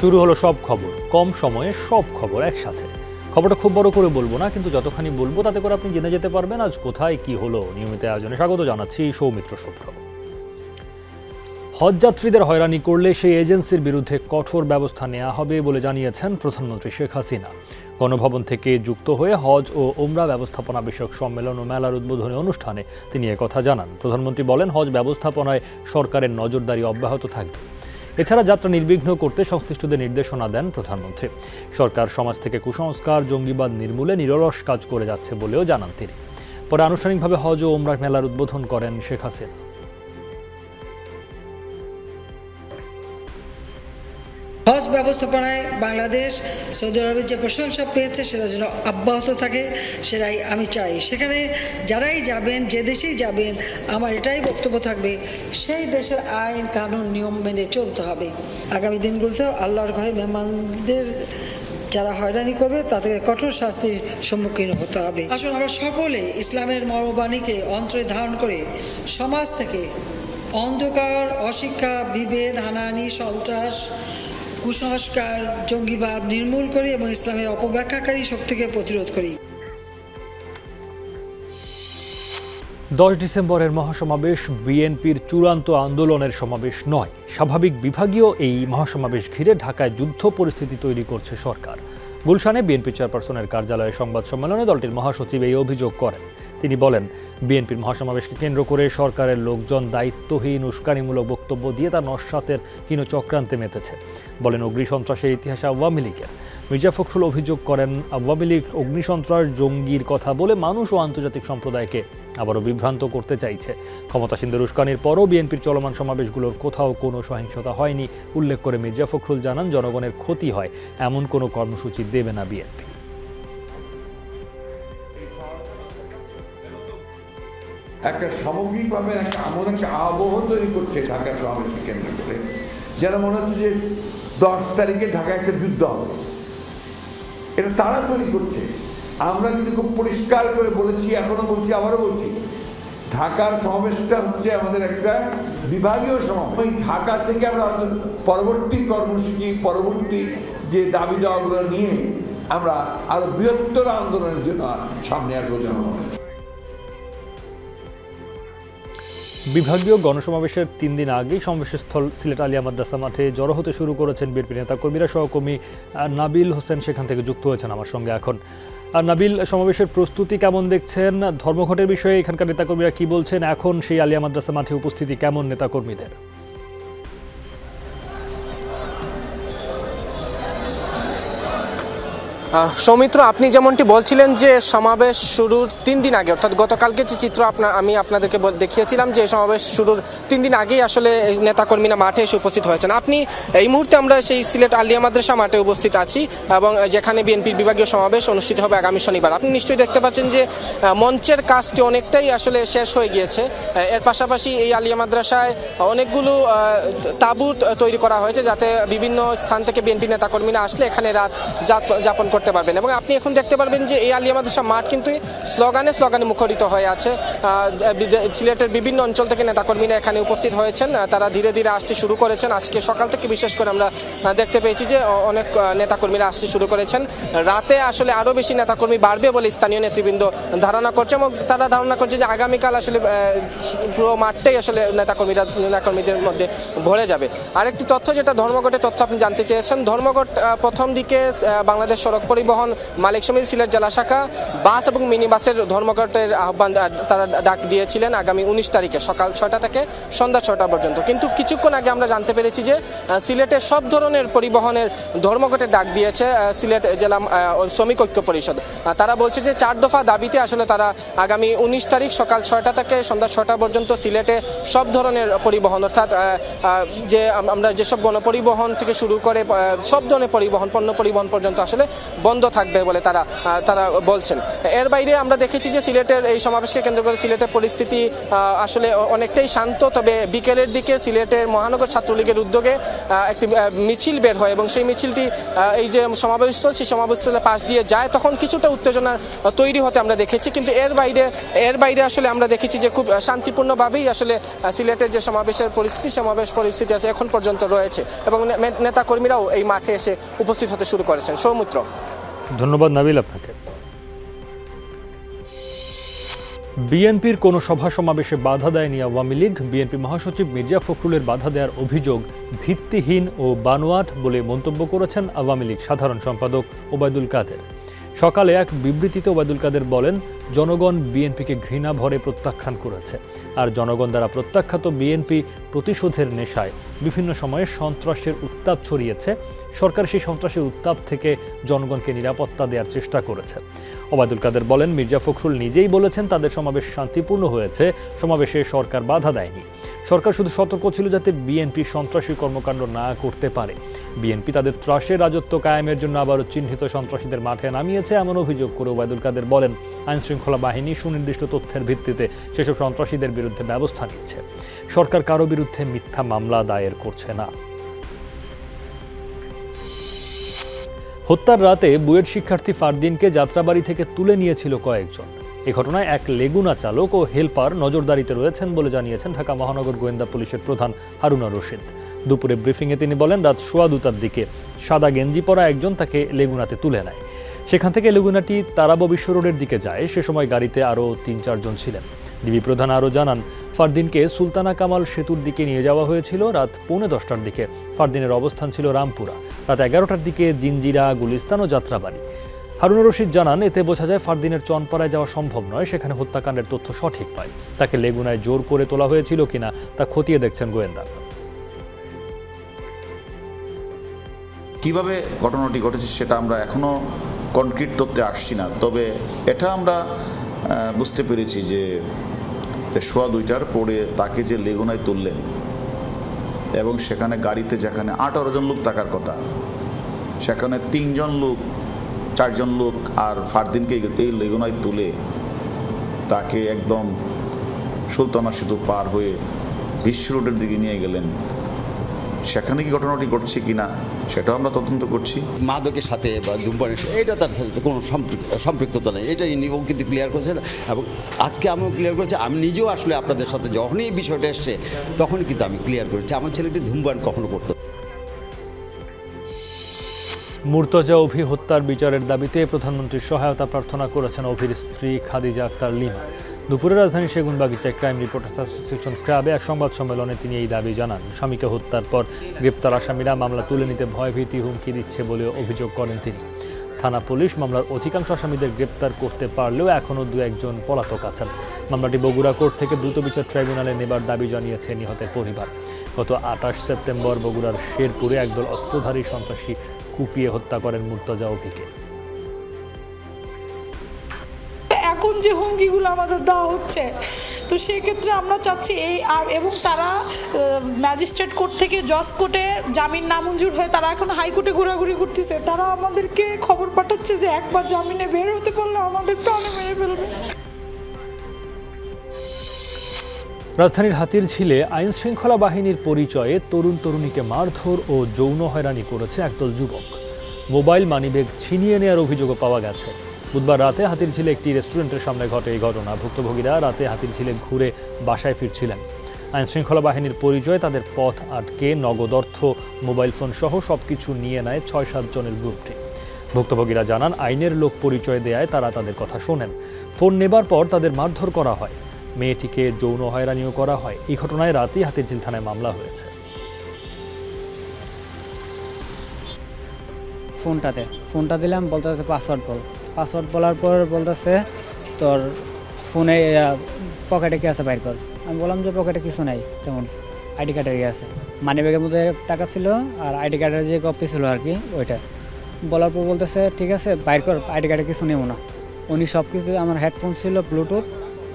শুরু হলো সব খবর, কম সময়ে সব খবর একসাথে। খবরটা খুব বড় করে বলব না, কিন্তু যতখানি বলব তাতে করে আপনি জেনে যেতে পারবেন আজ কোথায় কি হলো। নিয়মিত আয়োজনে স্বাগত জানাচ্ছি সৌমিত্র শুভ্র হজযাত্রীদের হয়রানি করলে সেই এজেন্সির বিরুদ্ধে কঠোর ব্যবস্থা নেওয়া হবে বলে জানিয়েছেন প্রধানমন্ত্রী শেখ হাসিনা। গণভবন থেকে যুক্ত হয়ে হজ ও ওমরা ব্যবস্থাপনা বিষয়ক সম্মেলন ও মেলার উদ্বোধনী অনুষ্ঠানে তিনি কথা জানান। প্রধানমন্ত্রী বলেন, হজ ব্যবস্থাপনায় সরকারের নজরদারি অব্যাহত থাকবে। এছাড়া যাত্রা নির্বিঘ্ন করতে সংশ্লিষ্টদের নির্দেশনা দেন প্রধানমন্ত্রী। সরকার, সমাজ থেকে কুসংস্কার, জঙ্গিবাদ নির্মূলে নিরলস কাজ করে যাচ্ছে বলেও জানান তিনি। পরে আনুষ্ঠানিকভাবে হজ ও ওমরা মেলার উদ্বোধন করেন শেখ হাসিনা। হজ ব্যবস্থাপনায় বাংলাদেশ সৌদি আরবের যে প্রশংসা পেয়েছে, সেটা যেন অব্যাহত থাকে, সেটাই আমি চাই। সেখানে যারাই যাবেন, যে দেশেই যাবেন, আমার এটাই বক্তব্য থাকবে, সেই দেশের আইন, কানুন, নিয়ম মেনে চলতে হবে। আগামী দিনগুলোতেও আল্লাহর ঘরে মেহমানদের যারা হয়রানি করবে, তাদেরকে কঠোর শাস্তির সম্মুখীন হতে হবে। আসুন আমরা সকলে ইসলামের মর্মবাণীকে অন্তরে ধারণ করে সমাজ থেকে অন্ধকার, অশিক্ষা, বিভেদ, হানাহানি, সন্ত্রাস কুসংস্কার, জঙ্গিবাদ নির্মূল করি এবং ইসলামের অপব্যাখ্যাকারী শক্তিকে প্রতিরোধ করি। দশ ডিসেম্বরের মহাসমাবেশ বিএনপির চূড়ান্ত আন্দোলনের সমাবেশ নয়। স্বাভাবিক বিভাগীয় এই মহাসমাবেশ ঘিরে ঢাকায় যুদ্ধ পরিস্থিতি তৈরি করছে সরকার। গুলশানে বিএনপি চেয়ারপারসনের কার্যালয়ে সংবাদ সম্মেলনে দলটির মহাসচিব এই অভিযোগ করেন। তিনি বলেন, বিএনপির মহাসমাবেশকে কেন্দ্র করে সরকারের লোকজন দায়িত্বহীন, উস্কানিমূলক বক্তব্য দিয়ে তা নস্বাতের হীন চক্রান্তে মেতেছে। বলেন অগ্নি সন্ত্রাসের ইতিহাসে আওয়ামী লীগের। মির্জা ফখরুল অভিযোগ করেন আওয়ামী লীগ অগ্নিসন্ত্রাস জঙ্গির কথা বলে মানুষ ও আন্তর্জাতিক সম্প্রদায়কে আবারও বিভ্রান্ত করতে চাইছে। ক্ষমতাসীনদের উস্কানির পরও বিএনপির চলমান সমাবেশগুলোর কোথাও কোনো সহিংসতা হয়নি, উল্লেখ করে মির্জা ফখরুল জানান, জনগণের ক্ষতি হয়, এমন কোনো কর্মসূচি দেবে না বিএনপি। একটা সামগ্রিকভাবে একটা এমন একটা আবহ তৈরি করছে ঢাকা সমাবেশকে কেন্দ্র করে, যেন মনে হচ্ছে যে দশ তারিখে ঢাকা একটা যুদ্ধ হবে। এটা তারা তৈরি করছে। আমরা কিন্তু খুব পরিষ্কার করে বলেছি, এখনও বলছি, আবারও বলছি, ঢাকার সমাবেশটা হচ্ছে আমাদের একটা বিভাগীয় সমাবেশ। ওই ঢাকা থেকে আমরা পরবর্তী কর্মসূচি, পরবর্তী যে দাবি দাওয়াগুলো নিয়ে আমরা আরও বৃহত্তর আন্দোলনের জন্য সামনে আসব জনগণ বিভাগীয় গণসমাবেশের তিন দিন আগেই সমাবেশস্থল সিলেট আলিয়া মাদ্রাসা মাঠে জড়ো হতে শুরু করেছেন বিএনপি নেতাকর্মীরা, সহকর্মী নাবিল হোসেন সেখান থেকে যুক্ত হয়েছেন আমার সঙ্গে এখন। নাবিল, সমাবেশের প্রস্তুতি কেমন দেখছেন? ধর্মঘটের বিষয়ে এখানকার নেতাকর্মীরা কি বলছেন? এখন সেই আলিয়া মাদ্রাসা মাঠে উপস্থিতি কেমন নেতাকর্মীদের? সৌমিত্র, আপনি যেমনটি বলছিলেন যে সমাবেশ শুরুর তিন দিন আগে, অর্থাৎ গতকালকে যে চিত্র আপনার আমি আপনাদেরকে দেখিয়েছিলাম যে সমাবেশ শুরুর তিন দিন আগেই আসলে নেতাকর্মীরা মাঠে এসে উপস্থিত হয়েছেন। আপনি এই মুহূর্তে আমরা সেই সিলেট আলিয়া মাদ্রাসা মাঠে উপস্থিত আছি এবং যেখানে বিএনপির বিভাগীয় সমাবেশ অনুষ্ঠিত হবে আগামী শনিবার। আপনি নিশ্চয়ই দেখতে পাচ্ছেন যে মঞ্চের কাজটি অনেকটাই আসলে শেষ হয়ে গিয়েছে। এর পাশাপাশি এই আলিয়া মাদ্রাসায় অনেকগুলো তাবুত তৈরি করা হয়েছে যাতে বিভিন্ন স্থান থেকে বিএনপি নেতাকর্মীরা আসলে এখানে রাত যাপন করতে করতে পারবেন। এবং আপনি এখন দেখতে পারবেন যে এই আলিয়া মাদ্রাসা মাঠ কিন্তু স্লোগানে স্লোগানে মুখরিত হয়ে আছে। সিলেটের বিভিন্ন অঞ্চল থেকে নেতাকর্মীরা এখানে উপস্থিত হয়েছেন। তারা ধীরে ধীরে আসতে শুরু করেছেন। আজকে সকাল থেকে বিশেষ করে আমরা দেখতে পেয়েছি যে অনেক নেতাকর্মীরা আসতে শুরু করেছেন। রাতে আসলে আরও বেশি নেতাকর্মী বাড়বে বলে স্থানীয় নেতৃবৃন্দ ধারণা করছে এবং তারা ধারণা করছে যে আগামীকাল আসলে পুরো মাঠটাই আসলে নেতাকর্মীরা, নেতাকর্মীদের মধ্যে ভরে যাবে। আরেকটি তথ্য যেটা ধর্মঘটের তথ্য আপনি জানতে চেয়েছেন। ধর্মঘট প্রথম দিকে বাংলাদেশ সড়ক পরিবহন, মালিক সমিতি সিলেট জেলা শাখা, বাস এবং মিনি বাসের ধর্মঘটের আহ্বান তারা ডাক দিয়েছিলেন আগামী উনিশ তারিখে সকাল ছয়টা থেকে সন্ধ্যা ছয়টা পর্যন্ত। কিন্তু কিছুক্ষণ আগে আমরা জানতে পেরেছি যে সিলেটে সব ধরনের পরিবহনের ধর্মঘটের ডাক দিয়েছে সিলেট জেলা শ্রমিক ঐক্য পরিষদ। তারা বলছে যে, চার দফা দাবিতে আসলে তারা আগামী উনিশ তারিখ সকাল ছয়টা থেকে সন্ধ্যা ছয়টা পর্যন্ত সিলেটে সব ধরনের পরিবহন, অর্থাৎ যে আমরা যেসব গণপরিবহন থেকে শুরু করে সব ধরনের পরিবহন, পণ্য পরিবহন পর্যন্ত আসলে বন্ধ থাকবে বলে তারা তারা বলছেন। এর বাইরে আমরা দেখেছি যে সিলেটের এই সমাবেশকে কেন্দ্র করে সিলেটের পরিস্থিতি আসলে অনেকটাই শান্ত, তবে বিকেলের দিকে সিলেটের মহানগর ছাত্রলীগের উদ্যোগে একটি মিছিল বের হয় এবং সেই মিছিলটি এই যে সমাবেশস্থল, সেই সমাবেশস্থলের পাশ দিয়ে যায়, তখন কিছুটা উত্তেজনা তৈরি হতে আমরা দেখেছি। কিন্তু এর বাইরে এর বাইরে আসলে আমরা দেখেছি যে খুব শান্তিপূর্ণভাবেই আসলে সিলেটের যে সমাবেশের পরিস্থিতি, সমাবেশ পরিস্থিতি আছে, এখন পর্যন্ত রয়েছে এবং নে- নেতা কর্মীরাও এই মাঠে এসে উপস্থিত হতে শুরু করেছেন। সৌমিত্র। ধন্যবাদ নাবিল আপনাকে। বিএনপির কোনো সভা সমাবেশে বাধা দেয়নি আওয়ামী লীগ। বিএনপি মহাসচিব মির্জা ফখরুলের বাধা দেওয়ার অভিযোগ ভিত্তিহীন ও বানোয়াট বলে মন্তব্য করেছেন আওয়ামী লীগ সাধারণ সম্পাদক ওবায়দুল কাদের। সকালে এক বিবৃতিতে ওবায়দুল কাদের বলেন, জনগণ বিএনপিকে ঘৃণা ভরে প্রত্যাখ্যান করেছে। আর জনগণ দ্বারা প্রত্যাখ্যাত বিএনপি প্রতিশোধের নেশায় বিভিন্ন সময়ে সন্ত্রাসের উত্তাপ ছড়িয়েছে। সরকার সেই সন্ত্রাসের উত্তাপ থেকে জনগণকে নিরাপত্তা দেওয়ার চেষ্টা করেছে। ওবায়দুল কাদের বলেন, মির্জা ফখরুল নিজেই বলেছেন তাদের সমাবেশ শান্তিপূর্ণ হয়েছে, সমাবেশে সরকার বাধা দেয়নি। সরকার শুধু সতর্ক ছিল যাতে বিএনপি সন্ত্রাসী কর্মকাণ্ড না করতে পারে। বিএনপি তাদের ত্রাসের রাজত্ব কায়েমের জন্য আবারও চিহ্নিত সন্ত্রাসীদের মাঠে নামিয়েছে, এমন অভিযোগ করে ওবায়দুল কাদের বলেন। আইনশৃঙ্খলা বাহিনী সুনির্দিষ্ট তথ্যের ভিত্তিতে সেসব সন্ত্রাসীদের বিরুদ্ধে ব্যবস্থা নিচ্ছে সরকার কারও বিরুদ্ধে মিথ্যা মামলা দায়ের করছে না। হত্যার রাতে বুয়েট শিক্ষার্থী ফারদিনকে যাত্রাবাড়ি থেকে তুলে নিয়েছিল কয়েকজন। এ ঘটনায় এক লেগুনা চালক ও হেলপার নজরদারিতে রয়েছেন বলে জানিয়েছেন ঢাকা মহানগর গোয়েন্দা পুলিশের প্রধান হারুনা রশিদ। দুপুরে ব্রিফিংয়ে তিনি বলেন, রাত সোয়া দুটার দিকে সাদা গেঞ্জি পরা একজন তাকে লেগুনাতে তুলে নেয়। সেখান থেকে লেগুনাটি তারাব বিশ্ব রোডের দিকে যায়। সে সময় গাড়িতে আরও তিন চারজন ছিলেন। ডিবি প্রধান আরও জানান ফারদিনকে সুলতানা কামাল সেতুর দিকে নিয়ে যাওয়া হয়েছিল রাত পৌনে দশটার দিকে। ফারদিনের অবস্থান ছিল রামপুরা। রাত এগারোটার দিকে জিঞ্জিরা গুলিস্তান ও যাত্রাবাড়ি। হারুনুর রশিদ জানান, এতে বোঝা যায় ফারদিনের চনপাড়ায় যাওয়া সম্ভব নয়, সেখানে হত্যাকাণ্ডের তথ্য সঠিক নয় তাকে লেগুনায় জোর করে তোলা হয়েছিল কিনা, তা খতিয়ে দেখছেন গোয়েন্দা। কীভাবে ঘটনাটি ঘটেছে সেটা আমরা এখনও কনক্রিট তথ্যে আসছি না। তবে এটা আমরা বুঝতে পেরেছি যে সোয়া দুইটার পরে তাকে যে লেগুনায় তুললেন এবং সেখানে গাড়িতে যেখানে আঠারো জন লোক থাকার কথা, সেখানে তিনজন লোক, চারজন লোক আর ফারদিনকে এই লেগুনায় তুলে তাকে একদম সুলতানা সেতু পার হয়ে বিশ্ব রোডের দিকে নিয়ে গেলেন। সেখানে কি ঘটনাটি ঘটছে কিনা সেটাও আমরা তদন্ত করছি। মাদকের সাথে বা ধূমপানের সাথে এটা তার সাথে কোনো সম্পৃক- সম্পৃক্ততা নেই। এটা ইনিও কিন্তু ক্লিয়ার করেছেন এবং আজকে আমিও ক্লিয়ার করেছি আমি নিজেও আসলে আপনাদের সাথে যখনই এই বিষয়টা এসছে তখন কিন্তু আমি ক্লিয়ার করেছি। আমার ছেলেটি ধূমপান কখনো করতো না। মুর্তজা অভি হত্যার বিচারের দাবিতে প্রধানমন্ত্রীর সহায়তা প্রার্থনা করেছেন অভির স্ত্রী খাদিজা আক্তার লিমা। দুপুরে রাজধানী সেগুনবাগিচায় ক্রাইম রিপোর্টার্স অ্যাসোসিয়েশন ক্রাবে এক সংবাদ সম্মেলনে তিনি এই দাবি জানান, স্বামীকে হত্যার পর গ্রেপ্তার আসামিরা মামলা তুলে নিতে ভয়ভীতি হুমকি দিচ্ছে বলে অভিযোগ করেন তিনি। থানা পুলিশ মামলার অধিকাংশ আসামিদের গ্রেপ্তার করতে পারলেও এখনও দু একজন পলাতক আছেন। মামলাটি বগুড়া কোর্ট থেকে দ্রুত বিচার ট্রাইব্যুনালে নেবার দাবি জানিয়েছে নিহতের পরিবার। গত আঠাশ সেপ্টেম্বর বগুড়ার শেরপুরে একদল অস্ত্রধারী সন্ত্রাসী কুপিয়ে হত্যা করেন মুর্তজা অভিকে। যে হুমকিগুলো আমাদের দেওয়া হচ্ছে। তো সেক্ষেত্রে আমরা চাচ্ছি এই আর এবং তারা ম্যাজিস্ট্রেট কোর্ট থেকে জজ কোর্টে জামিন নামঞ্জুর হয়ে তারা এখন হাইকোর্টে ঘোরাঘুরি করতেছে। তারা আমাদেরকে খবর পাঠাচ্ছে যে একবার জামিনে বের হতে পারলে আমাদের প্রাণে মেরে ফেলবে। রাজধানীর হাতির ঝিলে আইন শৃঙ্খলা বাহিনীর পরিচয়ে তরুণ তরুণীকে মারধর ও যৌন হয়রানি করেছে একদল যুবক। মোবাইল মানিব্যাগ ছিনিয়ে নেওয়ার অভিযোগও পাওয়া গেছে। বুধবার রাতে হাতির ঝিলে একটি রেস্টুরেন্টের সামনে ঘটে এই ঘটনা। ভুক্তভোগীরা রাতে হাতির ঝিলে ঘুরে বাসায় ফিরছিলেন। আইন শৃঙ্খলা বাহিনীর পরিচয়, তাদের পথ আটকে, নগদ অর্থ, মোবাইল ফোন সহ সবকিছু নিয়ে নেয় ছয় সাত জনের গ্রুপটি ভুক্তভোগীরা জানান, আইনের লোক পরিচয় দেয়ায় তারা তাদের কথা শোনেন। ফোন নেবার পর তাদের মারধর করা হয়। মেয়েটিকে যৌন হয়রানিও করা হয়। এই ঘটনায় রাতেই হাতিরঝিল থানায় মামলা হয়েছে। ফোনটাতে ফোনটা দিলাম, বলতে পাসওয়ার্ড বল। পাসওয়ার্ড বলার পর বলতেছে, তোর ফোনে পকেটে কি আছে বাইর কর? আমি বললাম যে, পকেটে কিছু নাই, তেমন আইডি কার্ডের ইয়ে আছে। মানি ব্যাগের মধ্যে টাকা ছিল আর আইডি কার্ডের যে কপি ছিল আর কি, ওইটা। বলার পর বলতেছে, ঠিক আছে, বাইর কর আইডি কার্ডে কিছু নেব না। উনি সব কিছু আমার হেডফোন ছিল ব্লুটুথ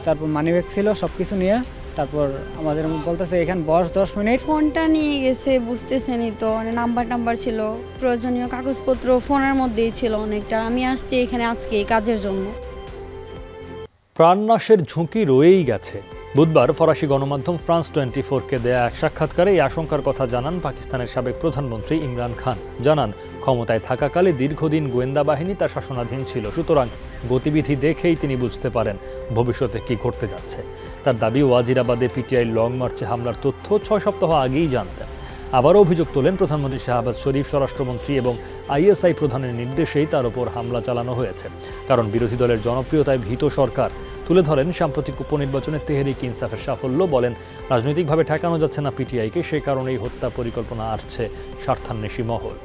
তারপর মানি ব্যাগ ছিল সব কিছু নিয়ে তারপর আমাদের বলতেছে এখানে বস দশ মিনিট। ফোনটা নিয়ে গেছে বুঝতেছেনই তো। মানে নাম্বার টাম্বার ছিল। প্রয়োজনীয় কাগজপত্র ফোনের মধ্যেই ছিল অনেকটা। আমি আসছি এখানে আজকে এই কাজের জন্য। প্রাণনাশের ঝুঁকি রয়েই গেছে। বুধবার ফরাসি গণমাধ্যম ফ্রান্স টোয়েন্টি ফোরকে দেয়া এক সাক্ষাৎকারে এই আশঙ্কার কথা জানান পাকিস্তানের সাবেক প্রধানমন্ত্রী ইমরান খান। জানান, ক্ষমতায় থাকাকালে দীর্ঘদিন গোয়েন্দা বাহিনী তার শাসনাধীন ছিল, সুতরাং গতিবিধি দেখেই তিনি বুঝতে পারেন ভবিষ্যতে কি ঘটতে যাচ্ছে। তার দাবি, ওয়াজিরাবাদে পিটিআই লং মার্চে হামলার তথ্য ছয় সপ্তাহ আগেই জানতেন। আবারও অভিযোগ তোলেন প্রধানমন্ত্রী শাহবাজ শরীফ, স্বরাষ্ট্রমন্ত্রী এবং আইএসআই প্রধানের নির্দেশেই তার ওপর হামলা চালানো হয়েছে। কারণ বিরোধী দলের জনপ্রিয়তায় ভীত সরকার। তুলে ধরেন, সাম্প্রতিক উপনির্বাচনে তেহরিক ইনসাফের সাফল্য বলেন, রাজনৈতিকভাবে ঠেকানো যাচ্ছে না পিটিআইকে, সে কারণেই হত্যা পরিকল্পনা আসছে স্বার্থান্বেষী মহল।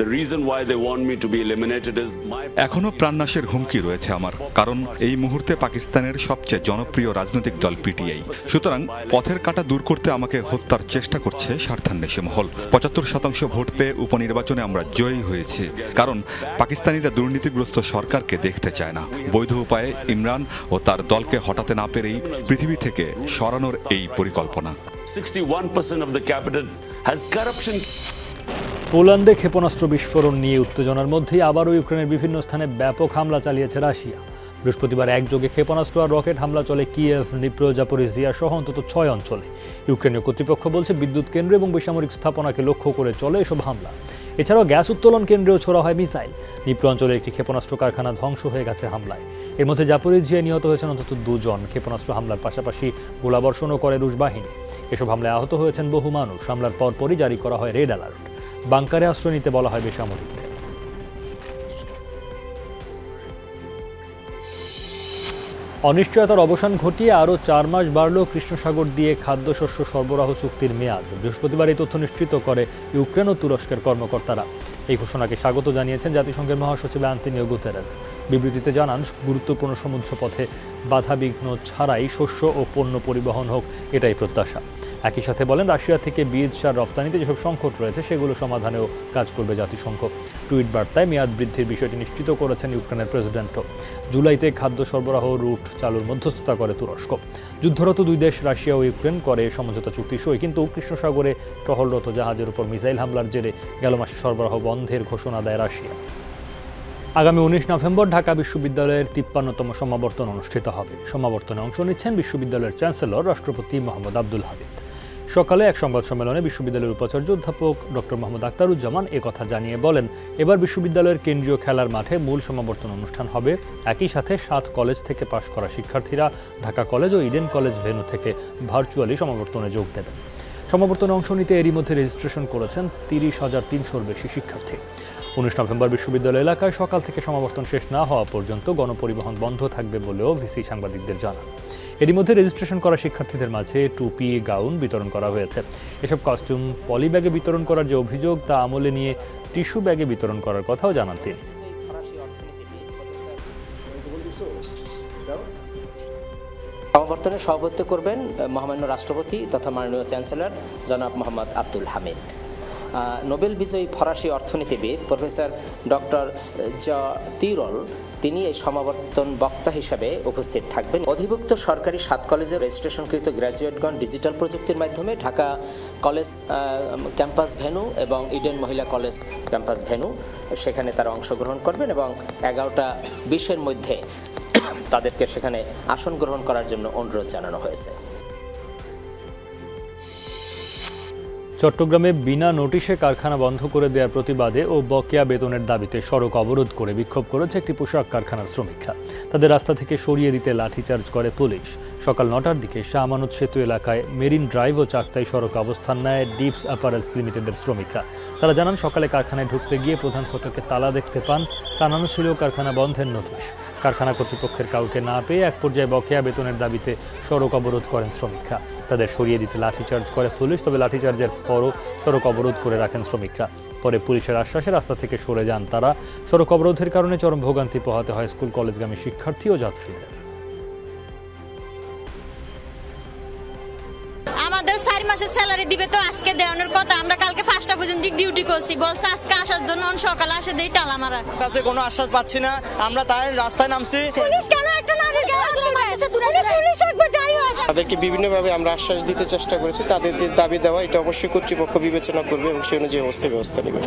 The reason why they want me to be eliminated is my এখনও প্রাণনাশের হুমকি রয়েছে আমার কারণ এই মুহূর্তে পাকিস্তানের সবচেয়ে জনপ্রিয় রাজনৈতিক দল পিটিআই। সুতরাং পথের কাটা দূর করতে আমাকে হত্যার চেষ্টা করছে স্বার্থান্বেষী মহল। পঁচাত্তর শতাংশ ভোট পেয়ে উপনির্বাচনে আমরা জয়ী হয়েছি কারণ পাকিস্তানিরা দুর্নীতিগ্রস্ত সরকারকে দেখতে চায় না। বৈধ উপায়ে ইমরান ও তার দলকে হটাতে না পেরেই পৃথিবী থেকে সরানোর এই পরিকল্পনা। 61% of the cabinet has corruption. পোল্যান্ডে ক্ষেপণাস্ত্র বিস্ফোরণ নিয়ে উত্তেজনার মধ্যেই আবারও ইউক্রেনের বিভিন্ন স্থানে ব্যাপক হামলা চালিয়েছে রাশিয়া। বৃহস্পতিবার একযোগে ক্ষেপণাস্ত্র আর রকেট হামলা চলে কিয়েভ নিপ্রো জাপোরিজিয়া সহ অন্তত ছয় অঞ্চলে। ইউক্রেনীয় কর্তৃপক্ষ বলছে বিদ্যুৎ কেন্দ্র এবং বেসামরিক স্থাপনাকে লক্ষ্য করে চলে এসব হামলা। এছাড়াও গ্যাস উত্তোলন কেন্দ্রেও ছোড়া হয় মিসাইল। নিপ্রো অঞ্চলে একটি ক্ষেপণাস্ত্র কারখানা ধ্বংস হয়ে গেছে হামলায়। এর মধ্যে জাপোরিজিয়ায় নিহত হয়েছেন অন্তত দুজন। ক্ষেপণাস্ত্র হামলার পাশাপাশি গোলাবর্ষণও করে রুশ বাহিনী। এসব হামলায় আহত হয়েছেন বহু মানুষ। হামলার পরপরই জারি করা হয় রেড অ্যালার্ট। বাংকারে আশ্রয় নিতে বলা হয় বেসামরিকদের অনিশ্চয়তার অবসান ঘটিয়ে আরও চার মাস বাড়ল কৃষ্ণসাগর দিয়ে খাদ্যশস্য সরবরাহ চুক্তির মেয়াদ। বৃহস্পতিবার এই তথ্য নিশ্চিত করে ইউক্রেন ও তুরস্কের কর্মকর্তারা। এই ঘোষণাকে স্বাগত জানিয়েছেন জাতিসংঘের মহাসচিব অ্যান্টনিও গুতেরাস। বিবৃতিতে জানান, গুরুত্বপূর্ণ সমুদ্রপথে বাধাবিঘ্ন ছাড়াই শস্য ও পণ্য পরিবহন হোক, এটাই প্রত্যাশা। একই সাথে বলেন, রাশিয়া থেকে বীজ সার রফতানিতে যেসব সংকট রয়েছে, সেগুলো সমাধানেও কাজ করবে জাতিসংঘ। টুইট বার্তায় মেয়াদ বৃদ্ধির বিষয়টি নিশ্চিত করেছেন ইউক্রেনের প্রেসিডেন্টও। জুলাইতে খাদ্য সরবরাহ রুট চালুর মধ্যস্থতা করে তুরস্ক। যুদ্ধরত দুই দেশ, রাশিয়া ও ইউক্রেন, করে সমঝোতা চুক্তি সই, কিন্তু কৃষ্ণসাগরে টহলরত জাহাজের উপর মিসাইল হামলার জেরে গেল মাসে সরবরাহ বন্ধের ঘোষণা দেয় রাশিয়া। আগামী উনিশ নভেম্বর ঢাকা বিশ্ববিদ্যালয়ের তিপ্পান্নতম সমাবর্তন অনুষ্ঠিত হবে। সমাবর্তনে অংশ নিচ্ছেন বিশ্ববিদ্যালয়ের চ্যান্সেলর, রাষ্ট্রপতি মোহাম্মদ আব্দুল হামিদ। সকালে এক সংবাদ সম্মেলনে বিশ্ববিদ্যালয়ের উপাচার্য অধ্যাপক ডক্টর মোহাম্মদ আক্তারুজ্জামান কথা জানিয়ে বলেন, এবার বিশ্ববিদ্যালয়ের কেন্দ্রীয় খেলার মাঠে মূল সমাবর্তন অনুষ্ঠান হবে। একই সাথে সাত কলেজ থেকে পাশ করা শিক্ষার্থীরা ঢাকা কলেজ ও ইডেন কলেজ ভেন্যু থেকে ভার্চুয়ালি সমাবর্তনে যোগ দেবেন। সমাবর্তনে অংশ নিতে এরই মধ্যে রেজিস্ট্রেশন করেছেন তিরিশ হাজার তিনশোর বেশি শিক্ষার্থী। উনিশ নভেম্বর বিশ্ববিদ্যালয় এলাকায় সকাল থেকে সমাবর্তন শেষ না হওয়া পর্যন্ত গণপরিবহন বন্ধ থাকবে বলেও ভিসি সাংবাদিকদের জানান। এরই মধ্যে রেজিস্ট্রেশন করা শিক্ষার্থীদের মাঝে টুপি, গাউন বিতরণ করা হয়েছে। এসব কস্টিউম পলি ব্যাগে বিতরণ করার যে অভিযোগ, তা আমলে নিয়ে টিস্যু ব্যাগে বিতরণ করার কথাও জানান তিনি। সমাবর্তনে সভাপতিত্ব করবেন মহামান্য রাষ্ট্রপতি তথা মাননীয় চ্যান্সেলর জনাব মোহাম্মদ আব্দুল হামিদ। নোবেল বিজয়ী ফরাসি অর্থনীতিবিদ প্রফেসর ডক্টর জ তিরল তিনি এই সমাবর্তন বক্তা হিসাবে উপস্থিত থাকবেন। অধিভুক্ত সরকারি সাত কলেজের রেজিস্ট্রেশনকৃত গ্র্যাজুয়েটগণ ডিজিটাল প্রযুক্তির মাধ্যমে ঢাকা কলেজ ক্যাম্পাস ভেনু এবং ইডেন মহিলা কলেজ ক্যাম্পাস ভেনু, সেখানে তারা অংশগ্রহণ করবেন এবং এগারোটা বিশের মধ্যে তাদেরকে সেখানে আসন গ্রহণ করার জন্য অনুরোধ জানানো হয়েছে। চট্টগ্রামে বিনা নোটিশে কারখানা বন্ধ করে দেওয়ার প্রতিবাদে ও বকেয়া বেতনের দাবিতে সড়ক অবরোধ করে বিক্ষোভ করেছে একটি পোশাক কারখানার শ্রমিকরা। তাদের রাস্তা থেকে সরিয়ে দিতে লাঠিচার্জ করে পুলিশ। সকাল নটার দিকে শাহ আমানত সেতু এলাকায় মেরিন ড্রাইভ ও চাকতাই সড়ক অবস্থান নেয় ডিপস অ্যাপারেলস লিমিটেডের শ্রমিকরা। তারা জানান, সকালে কারখানায় ঢুকতে গিয়ে প্রধান ফটকে তালা দেখতে পান, টানানো ছিল কারখানা বন্ধের নোটিশ। কারখানা কর্তৃপক্ষের কাউকে না পেয়ে এক পর্যায়ে বকেয়া বেতনের দাবিতে সড়ক অবরোধ করেন শ্রমিকরা। তাদের সরিয়ে দিতে লাঠিচার্জ করে পুলিশ, তবে লাঠিচার্জের পরও সড়ক অবরোধ করে রাখেন শ্রমিকরা। পরে পুলিশের আশ্বাসে রাস্তা থেকে সরে যান তারা। সড়ক অবরোধের কারণে চরম ভোগান্তি পোহাতে হয় স্কুল, কলেজগামী শিক্ষার্থী ও যাত্রীদের। মাসের স্যালারি দিবে তো আজকে দেওয়ানোর কথা। আমরা কালকে ফার্স্ট পর্যন্ত ডিউটি করছি। বলছে আজকে আসার জন্য সকালে আসে দেই টালা মারা। কাছে কোনো আশ্বাস পাচ্ছি না। আমরা তাই রাস্তায় নামছি। পুলিশ কেন একটা তুলবে? পুলিশ হোক বা যাই হোক। তাদেরকে বিভিন্নভাবে আমরা আশ্বাস দিতে চেষ্টা করেছি। তাদের দাবি দেওয়া এটা অবশ্যই কর্তৃপক্ষ বিবেচনা করবে এবং সেই অনুযায়ী অবস্থা ব্যবস্থা নেবে।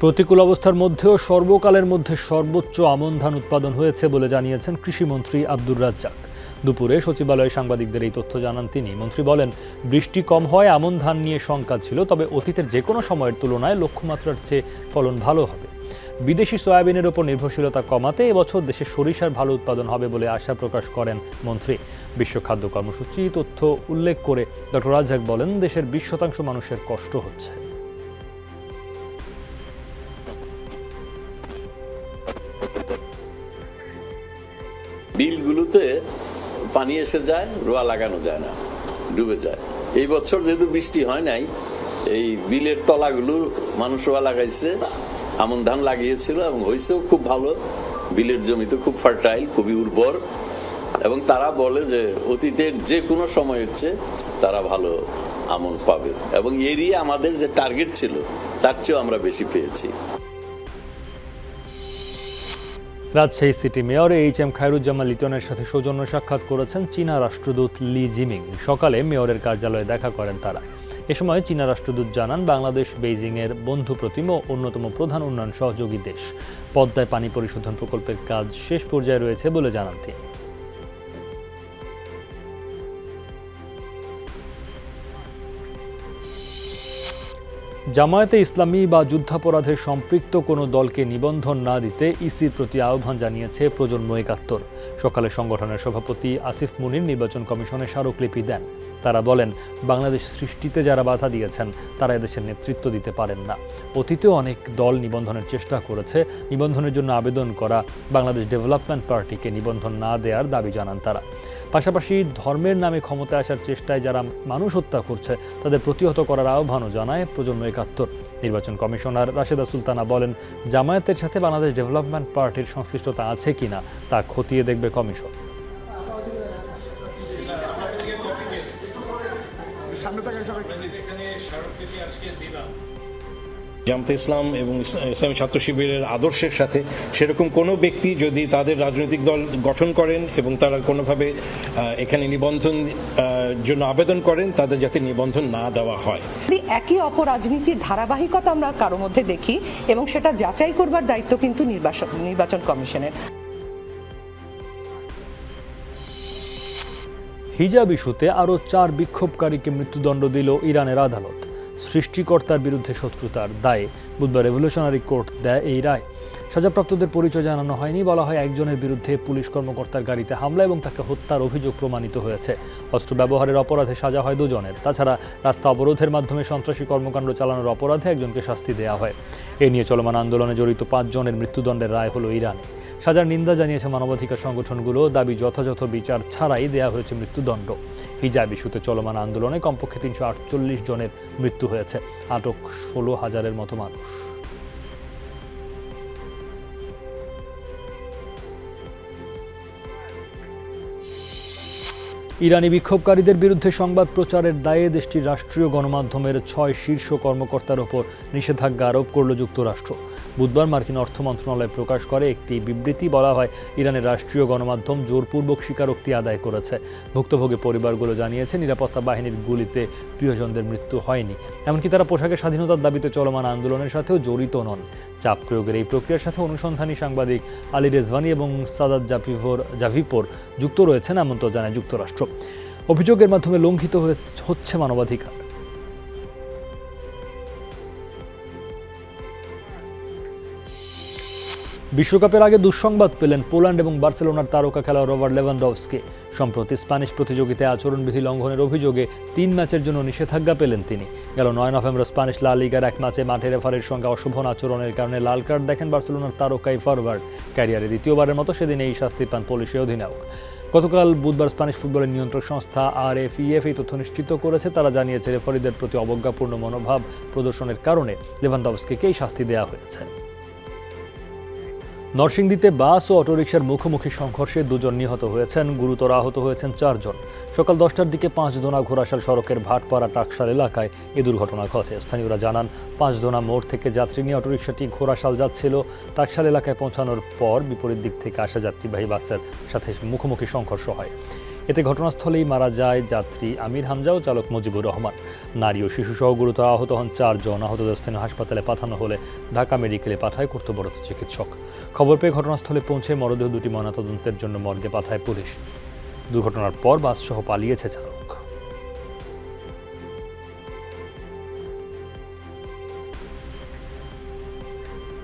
প্রতিকূল অবস্থার মধ্যেও সর্বকালের মধ্যে সর্বোচ্চ আমন ধান উৎপাদন হয়েছে বলে জানিয়েছেন কৃষিমন্ত্রী আব্দুর রাজ্জাক। দুপুরে সচিবালয়ে সাংবাদিকদের এই তথ্য জানান তিনি। মন্ত্রী বলেন, বৃষ্টি কম হয় আমন ধান নিয়ে শঙ্কা ছিল, তবে অতীতের যে কোনো সময়ের তুলনায় লক্ষ্যমাত্রার চেয়ে ফলন ভালো হবে। বিদেশি সয়াবিনের ওপর নির্ভরশীলতা কমাতে এবছর দেশে সরিষার ভালো উৎপাদন হবে বলে আশা প্রকাশ করেন মন্ত্রী। বিশ্ব খাদ্য কর্মসূচি তথ্য উল্লেখ করে ডক্টর রাজ্জাক বলেন, দেশের বিশ শতাংশ মানুষের কষ্ট হচ্ছে। বিলগুলোতে পানি এসে যায়, রোয়া লাগানো যায় না, ডুবে যায়। এই বছর যেহেতু বৃষ্টি হয় নাই, এই বিলের তলাগুলো মানুষ রোয়া লাগাইছে, আমন ধান লাগিয়েছিল এবং হয়েছেও খুব ভালো। বিলের জমি তো খুব ফার্টাইল, খুবই উর্বর। এবং তারা বলে যে অতীতের যে কোনো সময়ের চেয়ে তারা ভালো আমন পাবে। এবং এরই আমাদের যে টার্গেট ছিল, তার চেয়েও আমরা বেশি পেয়েছি। Rajshahi city mayor H M Khairuzzaman লিটনের সাথে সৌজন্য সাক্ষাৎ করেছেন চীনা রাষ্ট্রদূত লি জিমিং। সকালে মেয়রের কার্যালয়ে দেখা করেন তারা। এ সময় চীনা রাষ্ট্রদূত জানান, বাংলাদেশ, বেইজিংয়ের বন্ধু প্রতিম ও অন্যতম প্রধান উন্নয়ন সহযোগী দেশ। পদ্মায় পানি পরিশোধন প্রকল্পের কাজ শেষ পর্যায়ে রয়েছে বলে জানান তিনি। জামায়াতে ইসলামী বা যুদ্ধাপরাধে সম্পৃক্ত কোনো দলকে নিবন্ধন না দিতে ইসির প্রতি আহ্বান জানিয়েছে প্রজন্ম একাত্তর। সকালে সংগঠনের সভাপতি আসিফ মুনির নির্বাচন কমিশনে স্মারকলিপি দেন। তারা বলেন, বাংলাদেশ সৃষ্টিতে যারা বাধা দিয়েছেন, তারা এদেশের নেতৃত্ব দিতে পারেন না। অতীতেও অনেক দল নিবন্ধনের চেষ্টা করেছে। নিবন্ধনের জন্য আবেদন করা বাংলাদেশ ডেভেলপমেন্ট পার্টিকে নিবন্ধন না দেওয়ার দাবি জানান তারা। পাশাপাশি ধর্মের নামে ক্ষমতায় আসার চেষ্টায় যারা মানুষ হত্যা করছে, তাদের প্রতিহত করার আহ্বানও জানায় প্রজন্ম একাত্তর। নির্বাচন কমিশনার রাশেদা সুলতানা বলেন, জামায়াতের সাথে বাংলাদেশ ডেভেলপমেন্ট পার্টির সংশ্লিষ্টতা আছে কিনা, তা খতিয়ে দেখবে কমিশন। জামাতে ইসলাম এবং ইসলামী ছাত্র শিবিরের আদর্শের সাথে সেরকম কোনো ব্যক্তি যদি তাদের রাজনৈতিক দল গঠন করেন এবং তারা কোনোভাবে এখানে নিবন্ধন জন্য আবেদন করেন তাদের যাতে নিবন্ধন না দেওয়া হয়। একই অপরাজনীতির ধারাবাহিকতা আমরা কারও মধ্যে দেখি এবং সেটা যাচাই করবার দায়িত্ব কিন্তু নির্বাচন নির্বাচন কমিশনের। হিজাব ইস্যুতে আরও চার বিক্ষোভকারীকে মৃত্যুদণ্ড দিল ইরানের আদালত। সৃষ্টিকর্তার বিরুদ্ধে শত্রুতার দায়ে বুধবার রেভলিউশনারি কোর্ট দেয় এই রায়। সাজাপ্রাপ্তদের পরিচয় জানানো হয়নি, বলা হয় একজনের বিরুদ্ধে পুলিশ কর্মকর্তার গাড়িতে হামলা এবং তাকে হত্যার অভিযোগ প্রমাণিত হয়েছে। অস্ত্র ব্যবহারের অপরাধে সাজা হয় দুজনের। তাছাড়া রাস্তা অবরোধের মাধ্যমে সন্ত্রাসী কর্মকাণ্ড চালানোর অপরাধে একজনকে শাস্তি দেওয়া হয়। এ নিয়ে চলমান আন্দোলনে জড়িত পাঁচজনের মৃত্যুদণ্ডের রায় হলো ইরানে সাজার নিন্দা জানিয়েছে মানবাধিকার সংগঠনগুলো। দাবি যথাযথ বিচার ছাড়াই দেয়া হয়েছে মৃত্যুদণ্ড। হিজাব ইস্যুতে চলমান আন্দোলনে কমপক্ষে তিনশো আটচল্লিশ জনের মৃত্যু হয়েছে। আটক ষোলো হাজারের মতো মানুষ। ইরানি বিক্ষোভকারীদের বিরুদ্ধে সংবাদ প্রচারের দায়ে দেশটির রাষ্ট্রীয় গণমাধ্যমের ছয় শীর্ষ কর্মকর্তার ওপর নিষেধাজ্ঞা আরোপ করল যুক্তরাষ্ট্র। বুধবার মার্কিন অর্থ মন্ত্রণালয় প্রকাশ করে, একটি বিবৃতি বলা হয়, ইরানের রাষ্ট্রীয় গণমাধ্যম জোরপূর্বক স্বীকারোক্তি আদায় করেছে। ভুক্তভোগী পরিবারগুলো জানিয়েছে, নিরাপত্তা বাহিনীর গুলিতে প্রিয়জনদের মৃত্যু হয়নি। এমনকি তারা পোশাকের স্বাধীনতার দাবিতে চলমান আন্দোলনের সাথেও জড়িত নন। চাপ প্রয়োগের এই প্রক্রিয়ার সাথে অনুসন্ধানী সাংবাদিক আলী রেজভানি এবং সাদাত জাফিভোর জাভিপোর যুক্ত রয়েছেন এমন তো জানায় যুক্তরাষ্ট্র। অভিযোগের মাধ্যমে লঙ্ঘিত হচ্ছে মানবাধিকার। বিশ্বকাপের আগে দুঃসংবাদ পেলেন পোল্যান্ড এবং বার্সেলোনার তারকা খেলা রবার্ট লেভানডভসকে। সম্প্রতি স্প্যানিশ প্রতিযোগিতায় আচরণবিধি লঙ্ঘনের অভিযোগে তিন ম্যাচের জন্য নিষেধাজ্ঞা পেলেন তিনি। গেল নয় নভেম্বর স্প্যানিশ লা লিগার এক ম্যাচে মাঠে রেফারের সঙ্গে অশোভন আচরণের কারণে লাল কার্ড দেখেন বার্সেলোনার তারকাই ফরওয়ার্ড ক্যারিয়ারে দ্বিতীয়বারের মতো সেদিন এই শাস্তি পান পুলিশের অধিনায়ক। গতকাল বুধবার স্প্যানিশ ফুটবলের নিয়ন্ত্রক সংস্থা আর এফ এই তথ্য নিশ্চিত করেছে। তারা জানিয়েছে, রেফারিদের প্রতি অবজ্ঞাপূর্ণ মনোভাব প্রদর্শনের কারণে লেভানডভসকে এই শাস্তি দেওয়া হয়েছে। নরসিংদীতে বাস ও অটোরিকশার মুখোমুখি সংঘর্ষে দুজন নিহত হয়েছেন, গুরুতর আহত হয়েছেন চারজন। সকাল দশটার দিকে পাঁচদোনা ঘোড়াশাল সড়কের ভাটপাড়া টাকশাল এলাকায় এ দুর্ঘটনা ঘটে। স্থানীয়রা জানান পাঁচদোনা মোড় থেকে যাত্রী নিয়ে অটোরিকশাটি ঘোড়াশাল যাচ্ছিল। টাকশাল এলাকায় পৌঁছানোর পর বিপরীত দিক থেকে আসা যাত্রীবাহী বাসের সাথে মুখোমুখি সংঘর্ষ হয়। এতে ঘটনাস্থলেই মারা যায় যাত্রী আমির হামজা ও চালক মুজিবুর রহমান। নারী ও শিশুসহ গুরুতর আহত হন চারজন। আহতদের স্থানীয় হাসপাতালে পাঠানো হলে ঢাকা মেডিকেলে পাঠায় কর্তব্যরত চিকিৎসক। খবর পেয়ে ঘটনাস্থলে পৌঁছে মরদেহ দুটি ময়নাতদন্তের জন্য মর্গে পাঠায় পুলিশ। দুর্ঘটনার পর বাসসহ পালিয়েছে চালক।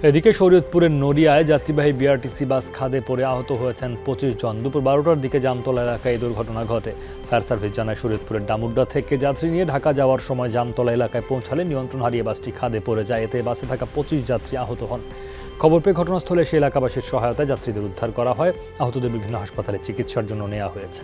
এদিকে শরীয়তপুরের নড়িয়ায় যাত্রীবাহী বিআরটিসি বাস খাদে পড়ে আহত হয়েছেন পঁচিশ জন। দুপুর বারোটার দিকে জামতলা এলাকায় এই দুর্ঘটনা ঘটে। ফায়ার সার্ভিস জানায়, শরীয়তপুরের ডামুড্ডা থেকে যাত্রী নিয়ে ঢাকা যাওয়ার সময় জামতলা এলাকায় পৌঁছালে নিয়ন্ত্রণ হারিয়ে বাসটি খাদে পড়ে যায়। এতে বাসে থাকা পঁচিশ যাত্রী আহত হন। খবর পেয়ে ঘটনাস্থলে সে এলাকাবাসীর সহায়তায় যাত্রীদের উদ্ধার করা হয়। আহতদের বিভিন্ন হাসপাতালে চিকিৎসার জন্য নেওয়া হয়েছে।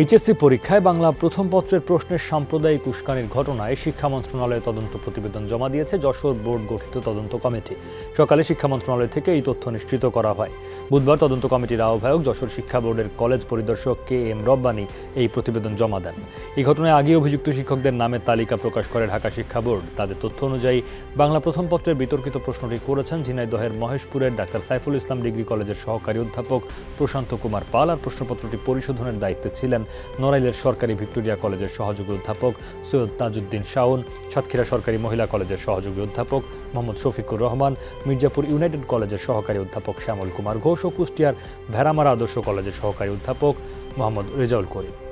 এইচএসসি পরীক্ষায় বাংলা প্রথম পত্রের প্রশ্নের সাম্প্রদায়িক উস্কানির ঘটনায় শিক্ষা মন্ত্রণালয়ে তদন্ত প্রতিবেদন জমা দিয়েছে যশোর বোর্ড গঠিত তদন্ত কমিটি। সকালে শিক্ষা মন্ত্রণালয় থেকে এই তথ্য নিশ্চিত করা হয়। বুধবার তদন্ত কমিটির আহ্বায়ক যশোর শিক্ষা বোর্ডের কলেজ পরিদর্শক কে এম রব্বানি এই প্রতিবেদন জমা দেন। এই ঘটনায় আগে অভিযুক্ত শিক্ষকদের নামের তালিকা প্রকাশ করে ঢাকা শিক্ষা বোর্ড। তাদের তথ্য অনুযায়ী বাংলা প্রথম পত্রের বিতর্কিত প্রশ্নটি করেছেন ঝিনাইদহের মহেশপুরের ডাক্তার সাইফুল ইসলাম ডিগ্রি কলেজের সহকারী অধ্যাপক প্রশান্ত কুমার পাল আর প্রশ্নপত্রটি পরিশোধনের দায়িত্বে ছিলেন নড়াইলের সরকারি ভিক্টোরিয়া কলেজের সহযোগী অধ্যাপক সৈয়দ তাজউদ্দিন শাওন, সাতক্ষীরা সরকারি মহিলা কলেজের সহযোগী অধ্যাপক মোহাম্মদ শফিকুর রহমান, মির্জাপুর ইউনাইটেড কলেজের সহকারী অধ্যাপক শ্যামল কুমার ঘোষ ও কুষ্টিয়ার ভেড়ামারা আদর্শ কলেজের সহকারী অধ্যাপক মোহাম্মদ রেজাউল করিম।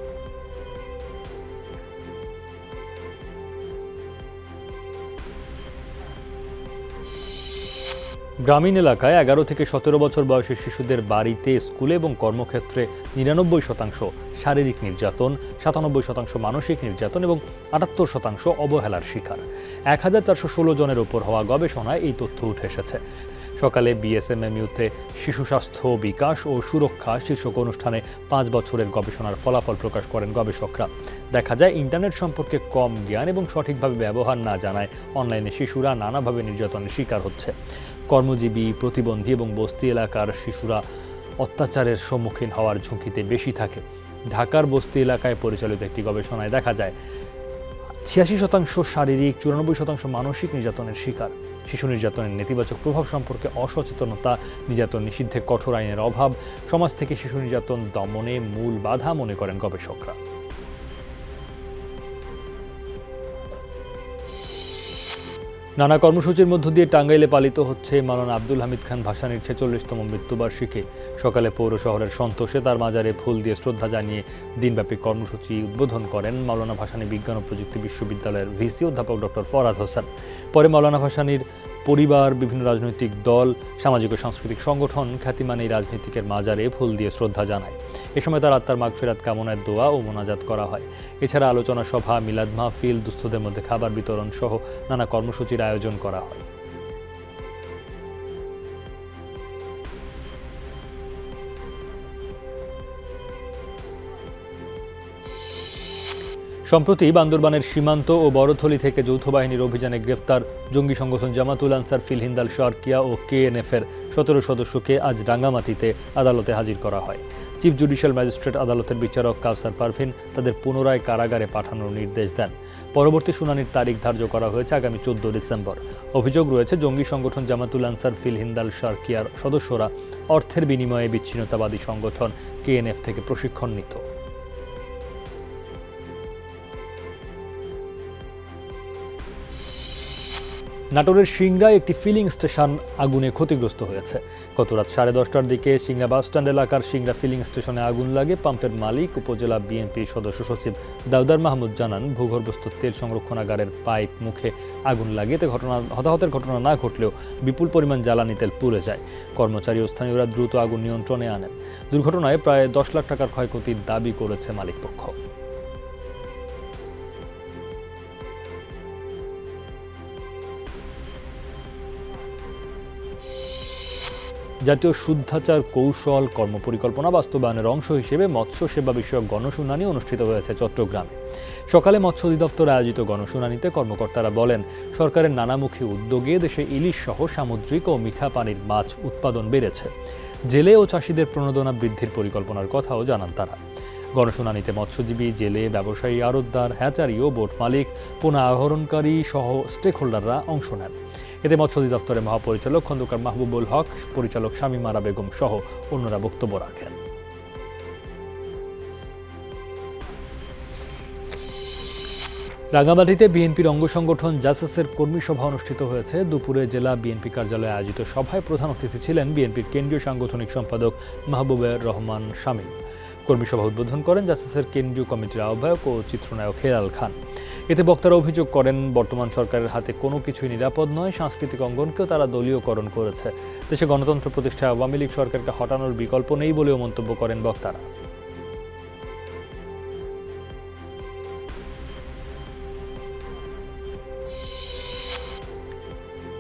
গ্রামীণ এলাকায় এগারো থেকে সতেরো বছর বয়সী শিশুদের বাড়িতে, স্কুলে এবং কর্মক্ষেত্রে নিরানব্বই শতাংশ শারীরিক নির্যাতন, সাতানব্বই শতাংশ মানসিক নির্যাতন এবং আটাত্তর শতাংশ অবহেলার শিকার। এক হাজার চারশো ষোলো জনের উপর হওয়া গবেষণায় এই তথ্য উঠে এসেছে। সকালে বিএসএমএমইউতে শিশু স্বাস্থ্য বিকাশ ও সুরক্ষা শীর্ষক অনুষ্ঠানে পাঁচ বছরের গবেষণার ফলাফল প্রকাশ করেন গবেষকরা। দেখা যায়, ইন্টারনেট সম্পর্কে কম জ্ঞান এবং সঠিকভাবে ব্যবহার না জানায় অনলাইনে শিশুরা নানাভাবে নির্যাতনের শিকার হচ্ছে। কর্মজীবী, প্রতিবন্ধী এবং বস্তি এলাকার শিশুরা অত্যাচারের সম্মুখীন হওয়ার ঝুঁকিতে বেশি থাকে। ঢাকার বস্তি এলাকায় পরিচালিত একটি গবেষণায় দেখা যায়, ছিয়াশি শতাংশ শারীরিক, চুরানব্বই শতাংশ মানসিক নির্যাতনের শিকার। শিশু নির্যাতনের নেতিবাচক প্রভাব সম্পর্কে অসচেতনতা, নির্যাতন নিষিদ্ধে কঠোর আইনের অভাব, সমাজ থেকে শিশু নির্যাতন দমনে মূল বাধা মনে করেন গবেষকরা। নানা কর্মসূচির মধ্য দিয়ে টাঙ্গাইলে পালিত হচ্ছে মালানা আব্দুল হামিদ খান ভাসানির ছেচল্লিশতম মৃত্যুবার্ষিকী। সকালে পৌর শহরের সন্তোষে তার মাজারে ফুল দিয়ে শ্রদ্ধা জানিয়ে দিনব্যাপী কর্মসূচি উদ্বোধন করেন মাওলানা ভাসানি বিজ্ঞান ও প্রযুক্তি বিশ্ববিদ্যালয়ের ভিসি অধ্যাপক ডক্টর ফরাদ হোসেন। পরে মাওলানা ভাসানীর পরিবার, বিভিন্ন রাজনৈতিক দল, সামাজিক ও সাংস্কৃতিক সংগঠন খ্যাতিমান এই রাজনীতিকের মাজারে ফুল দিয়ে শ্রদ্ধা জানায়। এ সময় তার আত্মার মাগফেরাত কামনায় দোয়া ও মোনাজাত করা হয়। এছাড়া আলোচনা সভা, মিলাদ মাহফিল, দুস্থদের মধ্যে খাবার বিতরণ সহ নানা কর্মসূচির আয়োজন করা হয়। সম্প্রতি বান্দরবানের সীমান্ত ও বড়থলি থেকে যৌথ বাহিনীর অভিযানে গ্রেফতার জঙ্গি সংগঠন জামাতুল আনসার ফিল হিন্দাল শারকিয়া ও কেএনএফের সতেরো সদস্যকে আজ রাঙ্গামাটিতে আদালতে হাজির করা হয়। চিফ জুডিশিয়াল ম্যাজিস্ট্রেট আদালতের বিচারক কাউসার পারভিন তাদের পুনরায় কারাগারে পাঠানোর নির্দেশ দেন। পরবর্তী শুনানির তারিখ ধার্য করা হয়েছে আগামী চোদ্দ ডিসেম্বর। অভিযোগ রয়েছে, জঙ্গি সংগঠন জামাতুল আনসার ফিল হিন্দাল শারকিয়ার সদস্যরা অর্থের বিনিময়ে বিচ্ছিন্নতাবাদী সংগঠন কেএনএফ থেকে প্রশিক্ষণ নিত। নাটোরের সিংড়ায় একটি ফিলিং স্টেশন আগুনে ক্ষতিগ্রস্ত হয়েছে। গত রাত সাড়ে দশটার দিকে সিংড়া বাসস্ট্যান্ড এলাকার সিংড়া ফিলিং স্টেশনে আগুন লাগে পাম্পের মালিক, উপজেলা বিএনপি সদস্য সচিব দাউদার মাহমুদ জানান, ভূগর্ভস্থ তেল সংরক্ষণাগারের পাইপ মুখে আগুন লাগে এতে ঘটনা, হতাহতের ঘটনা না ঘটলেও বিপুল পরিমাণ জ্বালানি তেল পুড়ে যায়। কর্মচারী ও স্থানীয়রা দ্রুত আগুন নিয়ন্ত্রণে আনেন। দুর্ঘটনায় প্রায় দশ লাখ টাকার ক্ষয়ক্ষতির দাবি করেছে মালিকপক্ষ। জাতীয় শুদ্ধাচার কৌশল কর্মপরিকল্পনা বাস্তবায়নের অংশ হিসেবে মৎস্য সেবা বিষয়ক গণশুনানি অনুষ্ঠিত হয়েছে চট্টগ্রামে। সকালে মৎস্য অধিদপ্তর আয়োজিত গণশুনানিতে কর্মকর্তারা বলেন, সরকারের নানামুখী উদ্যোগে দেশে ইলিশ সহ সামুদ্রিক ও মিঠা পানির মাছ উৎপাদন বেড়েছে। জেলে ও চাষিদের প্রণোদনা বৃদ্ধির পরিকল্পনার কথাও জানান তারা। গণশুনানিতে মৎস্যজীবী, জেলে ব্যবসায়ী, আড়তদার, হ্যাচারি ও বোট মালিক, পোনা আহরণকারী সহ স্টেক হোল্ডাররা অংশ নেন। এতে মৎস্য অধিদপ্তরের মহাপরিচালক খন্দকার মাহবুবুল হক, পরিচালক শামীমারা বেগম সহ অন্যরা বক্তব্য রাখেন। রাঙামাটিতে বিএনপির অঙ্গ সংগঠন জাসাসের কর্মী সভা অনুষ্ঠিত হয়েছে। দুপুরে জেলা বিএনপি কার্যালয়ে আয়োজিত সভায় প্রধান অতিথি ছিলেন বিএনপির কেন্দ্রীয় সাংগঠনিক সম্পাদক মাহবুবের রহমান শামীম। কর্মী সভা উদ্বোধন করেন জাসাসের কেন্দ্রীয় কমিটির আহ্বায়ক ও চিত্রনায়ক হেলাল খান। এতে বক্তারা অভিযোগ করেন, বর্তমান সরকারের হাতে কোনো কিছুই নিরাপদ নয়, সাংস্কৃতিক অঙ্গনকেও তারা দলীয়করণ করেছে। দেশে গণতন্ত্র প্রতিষ্ঠায় আওয়ামী লীগ সরকারকে হটানোর বিকল্প নেই বলেও মন্তব্য করেন বক্তারা।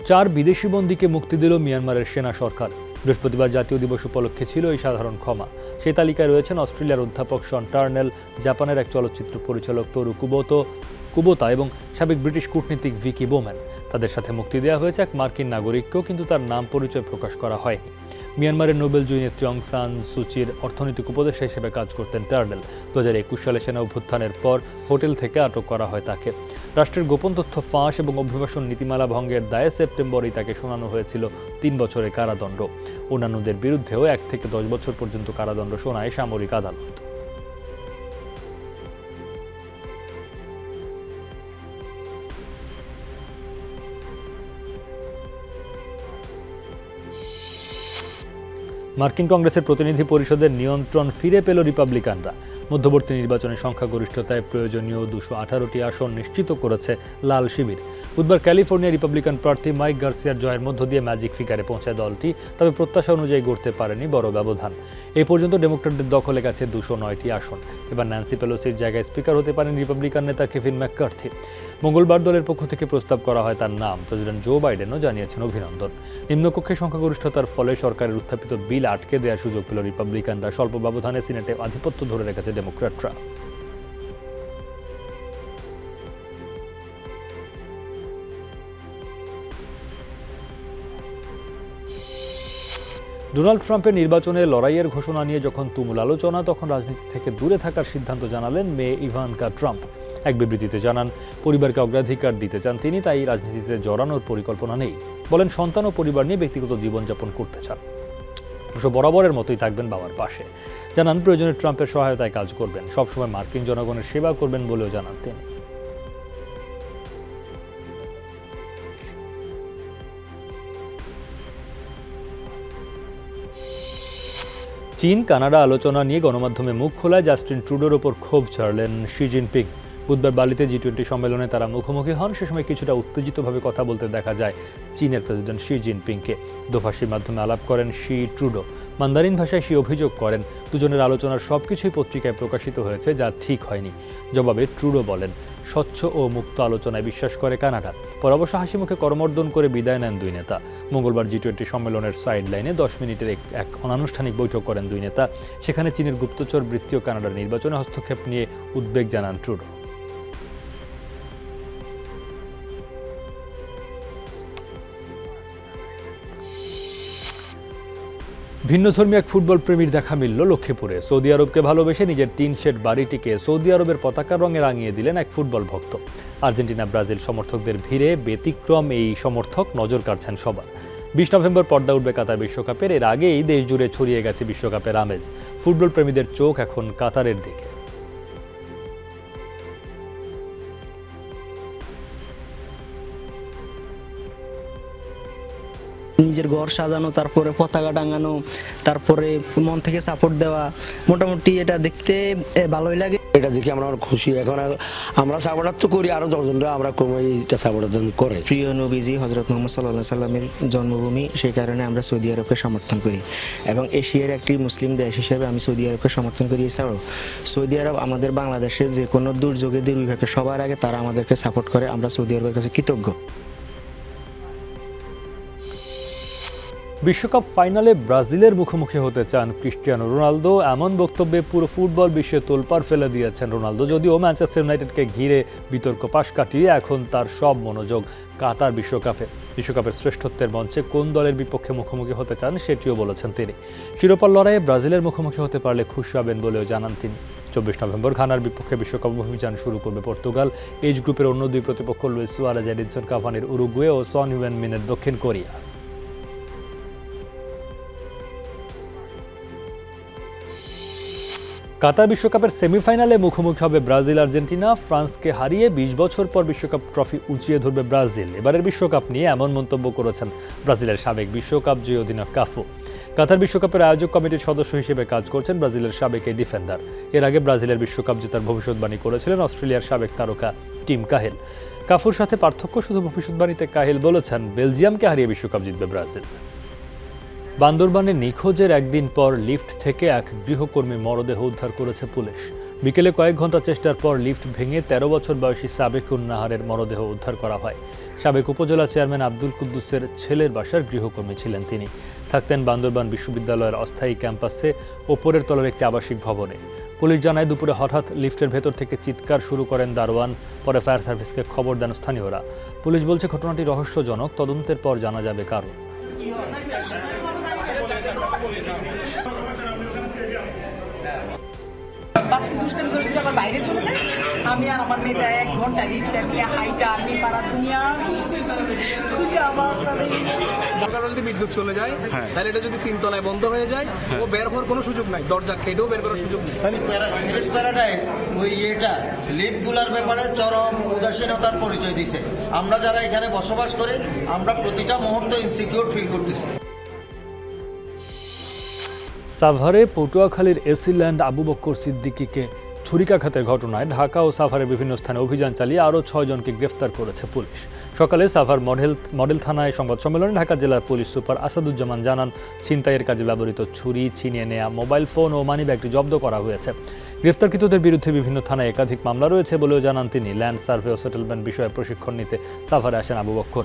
চার বিদেশি বন্দীকে মুক্তি দিল মিয়ানমারের সেনা সরকার। বৃহস্পতিবার জাতীয় দিবস উপলক্ষে ছিল এই সাধারণ ক্ষমা। সেই তালিকায় রয়েছেন অস্ট্রেলিয়ার অধ্যাপক শন টার্নেল, জাপানের এক চলচ্চিত্র পরিচালক তরু কুবোতো কুবোতা এবং সাবেক ব্রিটিশ কূটনীতিক ভিকি বোম্যান। তাদের সাথে মুক্তি দেওয়া হয়েছে এক মার্কিন নাগরিককেও, কিন্তু তার নাম পরিচয় প্রকাশ করা হয়নি। মিয়ানমারের নোবেল জয়ী নেত্রী অং সান সুচির অর্থনৈতিক উপদেষ্টা হিসেবে কাজ করতেন টার্নেল। দু হাজার একুশ সালে সেনা অভ্যুত্থানের পর হোটেল থেকে আটক করা হয় তাকে। রাষ্ট্রের গোপন তথ্য ফাঁস এবং অভিবাসন নীতিমালা ভঙ্গের দায়ে সেপ্টেম্বরেই তাকে শোনানো হয়েছিল তিন বছরের কারাদণ্ড। অন্যান্যদের বিরুদ্ধেও এক থেকে দশ বছর পর্যন্ত কারাদণ্ড শোনায় সামরিক আদালত। মার্কিন কংগ্রেসের প্রতিনিধি পরিষদের নিয়ন্ত্রণ ফিরে পেল রিপাবলিকানরা। মধ্যবর্তী নির্বাচনে সংখ্যাগরিষ্ঠতায় প্রয়োজনীয় দুশো আঠারোটি আসন নিশ্চিত করেছে লাল শিবির। বুধবার ক্যালিফোর্নিয়া রিপাবলিকান প্রার্থী মাইক গার্সিয়ার জয়ের মধ্য দিয়ে ম্যাজিক ফিগারে পৌঁছায় দলটি, তবে প্রত্যাশা অনুযায়ী গড়তে পারেনি বড় ব্যবধান। এই পর্যন্ত ডেমোক্রেটদের দখলে গেছে দুশো নয়টি আসন। এবার ন্যান্সি পেলোসির জায়গায় স্পিকার হতে পারেন রিপাবলিকান নেতা কেভিন ম্যাককার্থি। মঙ্গলবার দলের পক্ষ থেকে প্রস্তাব করা হয় তার নাম। প্রেসিডেন্ট জো বাইডেনও জানিয়েছেন অভিনন্দন। নিম্নকক্ষে সংখ্যাগরিষ্ঠতার ফলে সরকারের উত্থাপিত বিল আটকে দেওয়ার সুযোগ পেল রিপাবলিকানরা। স্বল্প ব্যবধানে সিনেটে আধিপত্য ধরে রেখেছে ডেমোক্র্যাটরা। ডোনাল্ড ট্রাম্পের নির্বাচনে লড়াইয়ের ঘোষণা নিয়ে যখন তুমুল আলোচনা, তখন রাজনীতি থেকে দূরে থাকার সিদ্ধান্ত জানালেন মেয়ে ইভানকা ট্রাম্প। এক বিবৃতিতে জানান, পরিবারকে অগ্রাধিকার দিতে চান তিনি, তাই রাজনীতিতে জড়ানোর পরিকল্পনা নেই। বলেন, সন্তান ও পরিবার নিয়ে ব্যক্তিগত জীবনযাপন করতে চান। অবশ্য বরাবরের মতোই থাকবেন বাবার পাশে। জানান, প্রয়োজনে ট্রাম্পের সহায়তায় কাজ করবেন। সবসময় মার্কিন জনগণের সেবা করবেন বলেও জানান তিনি। চীন কানাডা আলোচনা নিয়ে গণমাধ্যমে মুখ খোলায় জাস্টিন ট্রুডোর ওপর ক্ষোভ ছাড়লেন শি জিনপিং। বুধবার বালিতে জি টোয়েন্টি সম্মেলনে তারা মুখোমুখি হন। সে সময় কিছুটা উত্তেজিতভাবে কথা বলতে দেখা যায় চীনের প্রেসিডেন্ট শি জিনপিংকে। দোভাষীর মাধ্যমে আলাপ করেন শি ট্রুডো। মান্দারিন ভাষায় শি অভিযোগ করেন, দুজনের আলোচনার সবকিছুই পত্রিকায় প্রকাশিত হয়েছে, যা ঠিক হয়নি। জবাবে ট্রুডো বলেন, স্বচ্ছ ও মুক্ত আলোচনায় বিশ্বাস করে কানাডা। পর অবশ্য হাসি মুখে করমর্দন করে বিদায় নেন দুই নেতা। মঙ্গলবার জি টোয়েন্টি সম্মেলনের সাইড লাইনে দশ মিনিটের এক অনানুষ্ঠানিক বৈঠক করেন দুই নেতা। সেখানে চীনের গুপ্তচর বৃত্তীয় কানাডার নির্বাচনে হস্তক্ষেপ নিয়ে উদ্বেগ জানান ট্রুডো। ভিন্নধর্মী এক ফুটবল প্রেমীর দেখা মিলল লক্ষ্মীপুরে। সৌদি আরবকে ভালোবেসে নিজের তিন শেড বাড়িটিকে সৌদি আরবের পতাকার রঙে রাঙিয়ে দিলেন এক ফুটবল ভক্ত। আর্জেন্টিনা, ব্রাজিল সমর্থকদের ভিড়ে ব্যতিক্রম এই সমর্থক নজর কাড়ছেন সবার। বিশ নভেম্বর পর্দা উঠবে কাতার বিশ্বকাপের। এর আগেই দেশ জুড়ে ছড়িয়ে গেছে বিশ্বকাপের আমেজ। ফুটবল প্রেমীদের চোখ এখন কাতারের দিকে। নিজের ঘর সাজানো তারপরে পতাকা টাঙানো তারপরে মন থেকে সাপোর্ট দেওয়া মোটামুটি এটা দেখতে ভালোই লাগে। এটা দেখে আমরা খুশি। এখন আমরা সাপোর্টার তো করি আরও দশজনরা আমরা এটা সাপোর্টার করে। প্রিয় নবীজি হজরত মোহাম্মদ সাল্লাহ সাল্লামের জন্মভূমি সেই কারণে আমরা সৌদি আরবকে সমর্থন করি। এবং এশিয়ার একটি মুসলিম দেশ হিসেবে আমি সৌদি আরবকে সমর্থন করি। এছাড়াও সৌদি আরব আমাদের বাংলাদেশের যে কোনো দুর্যোগে দুর্বিভাগে সবার আগে তারা আমাদেরকে সাপোর্ট করে আমরা সৌদি আরবের কাছে কৃতজ্ঞ। বিশ্বকাপ ফাইনালে ব্রাজিলের মুখোমুখি হতে চান ক্রিস্টিয়ানো রোনালদো, এমন বক্তব্যে পুরো ফুটবল বিশ্বে তোলপাড় ফেলে দিয়েছেন রোনালদো। যদিও ম্যানচেস্টার ইউনাইটেডকে ঘিরে বিতর্ক পাশ কাটিয়ে এখন তার সব মনোযোগ কাতার বিশ্বকাপে। বিশ্বকাপের শ্রেষ্ঠত্বের মঞ্চে কোন দলের বিপক্ষে মুখোমুখি হতে চান সেটিও বলেছেন তিনি। শিরোপার লড়াইয়ে ব্রাজিলের মুখোমুখি হতে পারলে খুশি হবেন বলেও জানান তিনি। চব্বিশ নভেম্বর ঘানার বিপক্ষে বিশ্বকাপ অভিযান শুরু করবে পর্তুগাল। এইচ গ্রুপের অন্য দুই প্রতিপক্ষ লুইস সুয়ারেজ, এডিনসন কাভানির উরুগুয়ে ও সন হিউয়েন মিনের দক্ষিণ কোরিয়া। কাতার বিশ্বকাপের সেমিফাইনালে মুখোমুখি হবে ব্রাজিল, আর্জেন্টিনা। ফ্রান্সকে হারিয়ে বিশ বছর পর বিশ্বকাপ ট্রফি উঁচিয়ে ধরবে ব্রাজিল। এবারের বিশ্বকাপ নিয়ে এমন মন্তব্য করেছেন ব্রাজিলের সাবেক বিশ্বকাপ জয়ী অধিনায়ক কাফু। কাতার বিশ্বকাপের আয়োজক কমিটির সদস্য হিসেবে কাজ করছেন ব্রাজিলের সাবেক এই ডিফেন্ডার। এর আগে ব্রাজিলের বিশ্বকাপ জেতার ভবিষ্যৎবাণী করেছিলেন অস্ট্রেলিয়ার সাবেক তারকা টিম কাহেল। কাফুর সাথে পার্থক্য শুধু ভবিষ্যৎবাণীতে কাহেল বলেছেন, বেলজিয়ামকে হারিয়ে বিশ্বকাপ জিতবে ব্রাজিল। বান্দরবানে নিখোঁজের একদিন পর লিফট থেকে এক গৃহকর্মী মরদেহ উদ্ধার করেছে পুলিশ। বিকেলে কয়েক ঘণ্টা চেষ্টার পর লিফট ভেঙে তেরো বছর বয়সী সাবেক উন্নাহারের মরদেহ উদ্ধার করা হয়। সাবেক উপজেলা চেয়ারম্যান আব্দুল কুদ্দুসের ছেলের বাসার গৃহকর্মী ছিলেন তিনি। থাকতেন বান্দরবান বিশ্ববিদ্যালয়ের অস্থায়ী ক্যাম্পাসে ওপরের তলার একটি আবাসিক ভবনে। পুলিশ জানায়, দুপুরে হঠাৎ লিফটের ভেতর থেকে চিৎকার শুরু করেন দারোয়ান, পরে ফায়ার সার্ভিসকে খবর দেন স্থানীয়রা। পুলিশ বলছে, ঘটনাটি রহস্যজনক, তদন্তের পর জানা যাবে কারণ। বাপসি দুষ্টামি করে যদি আবার বাইরে চলে যায় আমি আর আমার মেয়েটা এক ঘণ্টা রিক্সা দিয়ে হাইটা আমি পাড়া দুনিয়া খুঁজে যদি বিদ্যুৎ চলে যায় তাহলে এটা যদি তিন তলায় বন্ধ হয়ে যায় ও বের হওয়ার কোনো সুযোগ নাই দরজা কেটেও বের করার সুযোগ নেই। প্যারিস প্যারাডাইস ওই ইয়েটা লিফটগুলার ব্যাপারে চরম উদাসীনতার পরিচয় দিছে। আমরা যারা এখানে বসবাস করি আমরা প্রতিটা মুহূর্তে ইনসিকিউর ফিল করতেছি। সাভারে পটুয়াখালীর এসিল্যান্ড আবু বক্কর সিদ্দিকিকে ছুরিকাঘাতের ঘটনায় ঢাকা ও সাভারের বিভিন্ন স্থানে অভিযান চালিয়ে আরও ছয়জনকে গ্রেফতার করেছে পুলিশ। সকালে সাভার মডেল মডেল থানায় সংবাদ সম্মেলনে ঢাকা জেলার পুলিশ সুপার আসাদুজ্জামান জানান, ছিনতাইয়ের কাজে ব্যবহৃত ছুরি, ছিনিয়ে নেয়া মোবাইল ফোন ও মানিব্যাগটি জব্দ করা হয়েছে। গ্রেফতারকৃতদের বিরুদ্ধে বিভিন্ন থানায় একাধিক মামলা রয়েছে বলেও জানান তিনি। ল্যান্ড সার্ভে ও সেটেলমেন্ট বিষয়ে প্রশিক্ষণ নিতে সাভারে আসেন আবু বক্কর।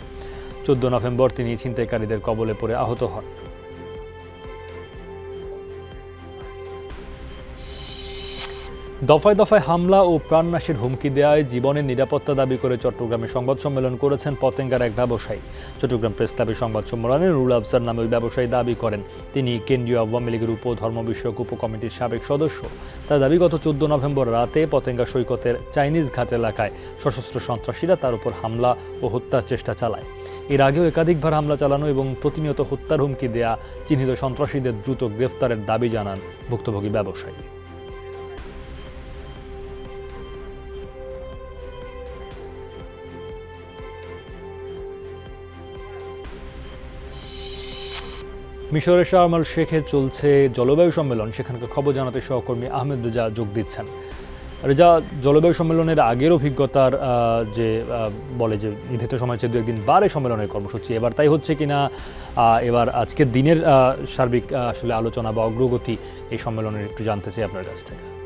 চোদ্দ নভেম্বর তিনি ছিনতাইকারীদের কবলে পড়ে আহত হন। দফায় দফায় হামলা ও প্রাণনাশের হুমকি দেওয়ায় জীবনের নিরাপত্তা দাবি করে চট্টগ্রামে সংবাদ সম্মেলন করেছেন পতেঙ্গার এক ব্যবসায়ী। চট্টগ্রাম প্রেস ক্লাবের সংবাদ সম্মেলনে রুল আফসার নামে ওই ব্যবসায়ী দাবি করেন। তিনি কেন্দ্রীয় আওয়ামী লীগের উপ ধর্ম বিষয়ক উপকমিটির সাবেক সদস্য। তার দাবি, গত চোদ্দ নভেম্বর রাতে পতেঙ্গা সৈকতের চাইনিজ ঘাট এলাকায় সশস্ত্র সন্ত্রাসীরা তার উপর হামলা ও হত্যার চেষ্টা চালায়। এর আগেও একাধিকবার হামলা চালানো এবং প্রতিনিয়ত হত্যার হুমকি দেয়া চিহ্নিত সন্ত্রাসীদের দ্রুত গ্রেফতারের দাবি জানান ভুক্তভোগী ব্যবসায়ী। মিশরের শারমাল শেখে চলছে জলবায়ু সম্মেলন। সেখানকার খবর জানাতে সহকর্মী আহমেদ রেজা যোগ দিচ্ছেন। রেজা, জলবায়ু সম্মেলনের আগের অভিজ্ঞতার যে বলে যে নির্ধারিত সময় হচ্ছে দু একদিন বারে সম্মেলনের কর্মসূচি। এবার তাই হচ্ছে কি না এবার আজকের দিনের সার্বিক আসলে আলোচনা বা অগ্রগতি এই সম্মেলনের একটু জানতে চাই আপনার কাছ থেকে।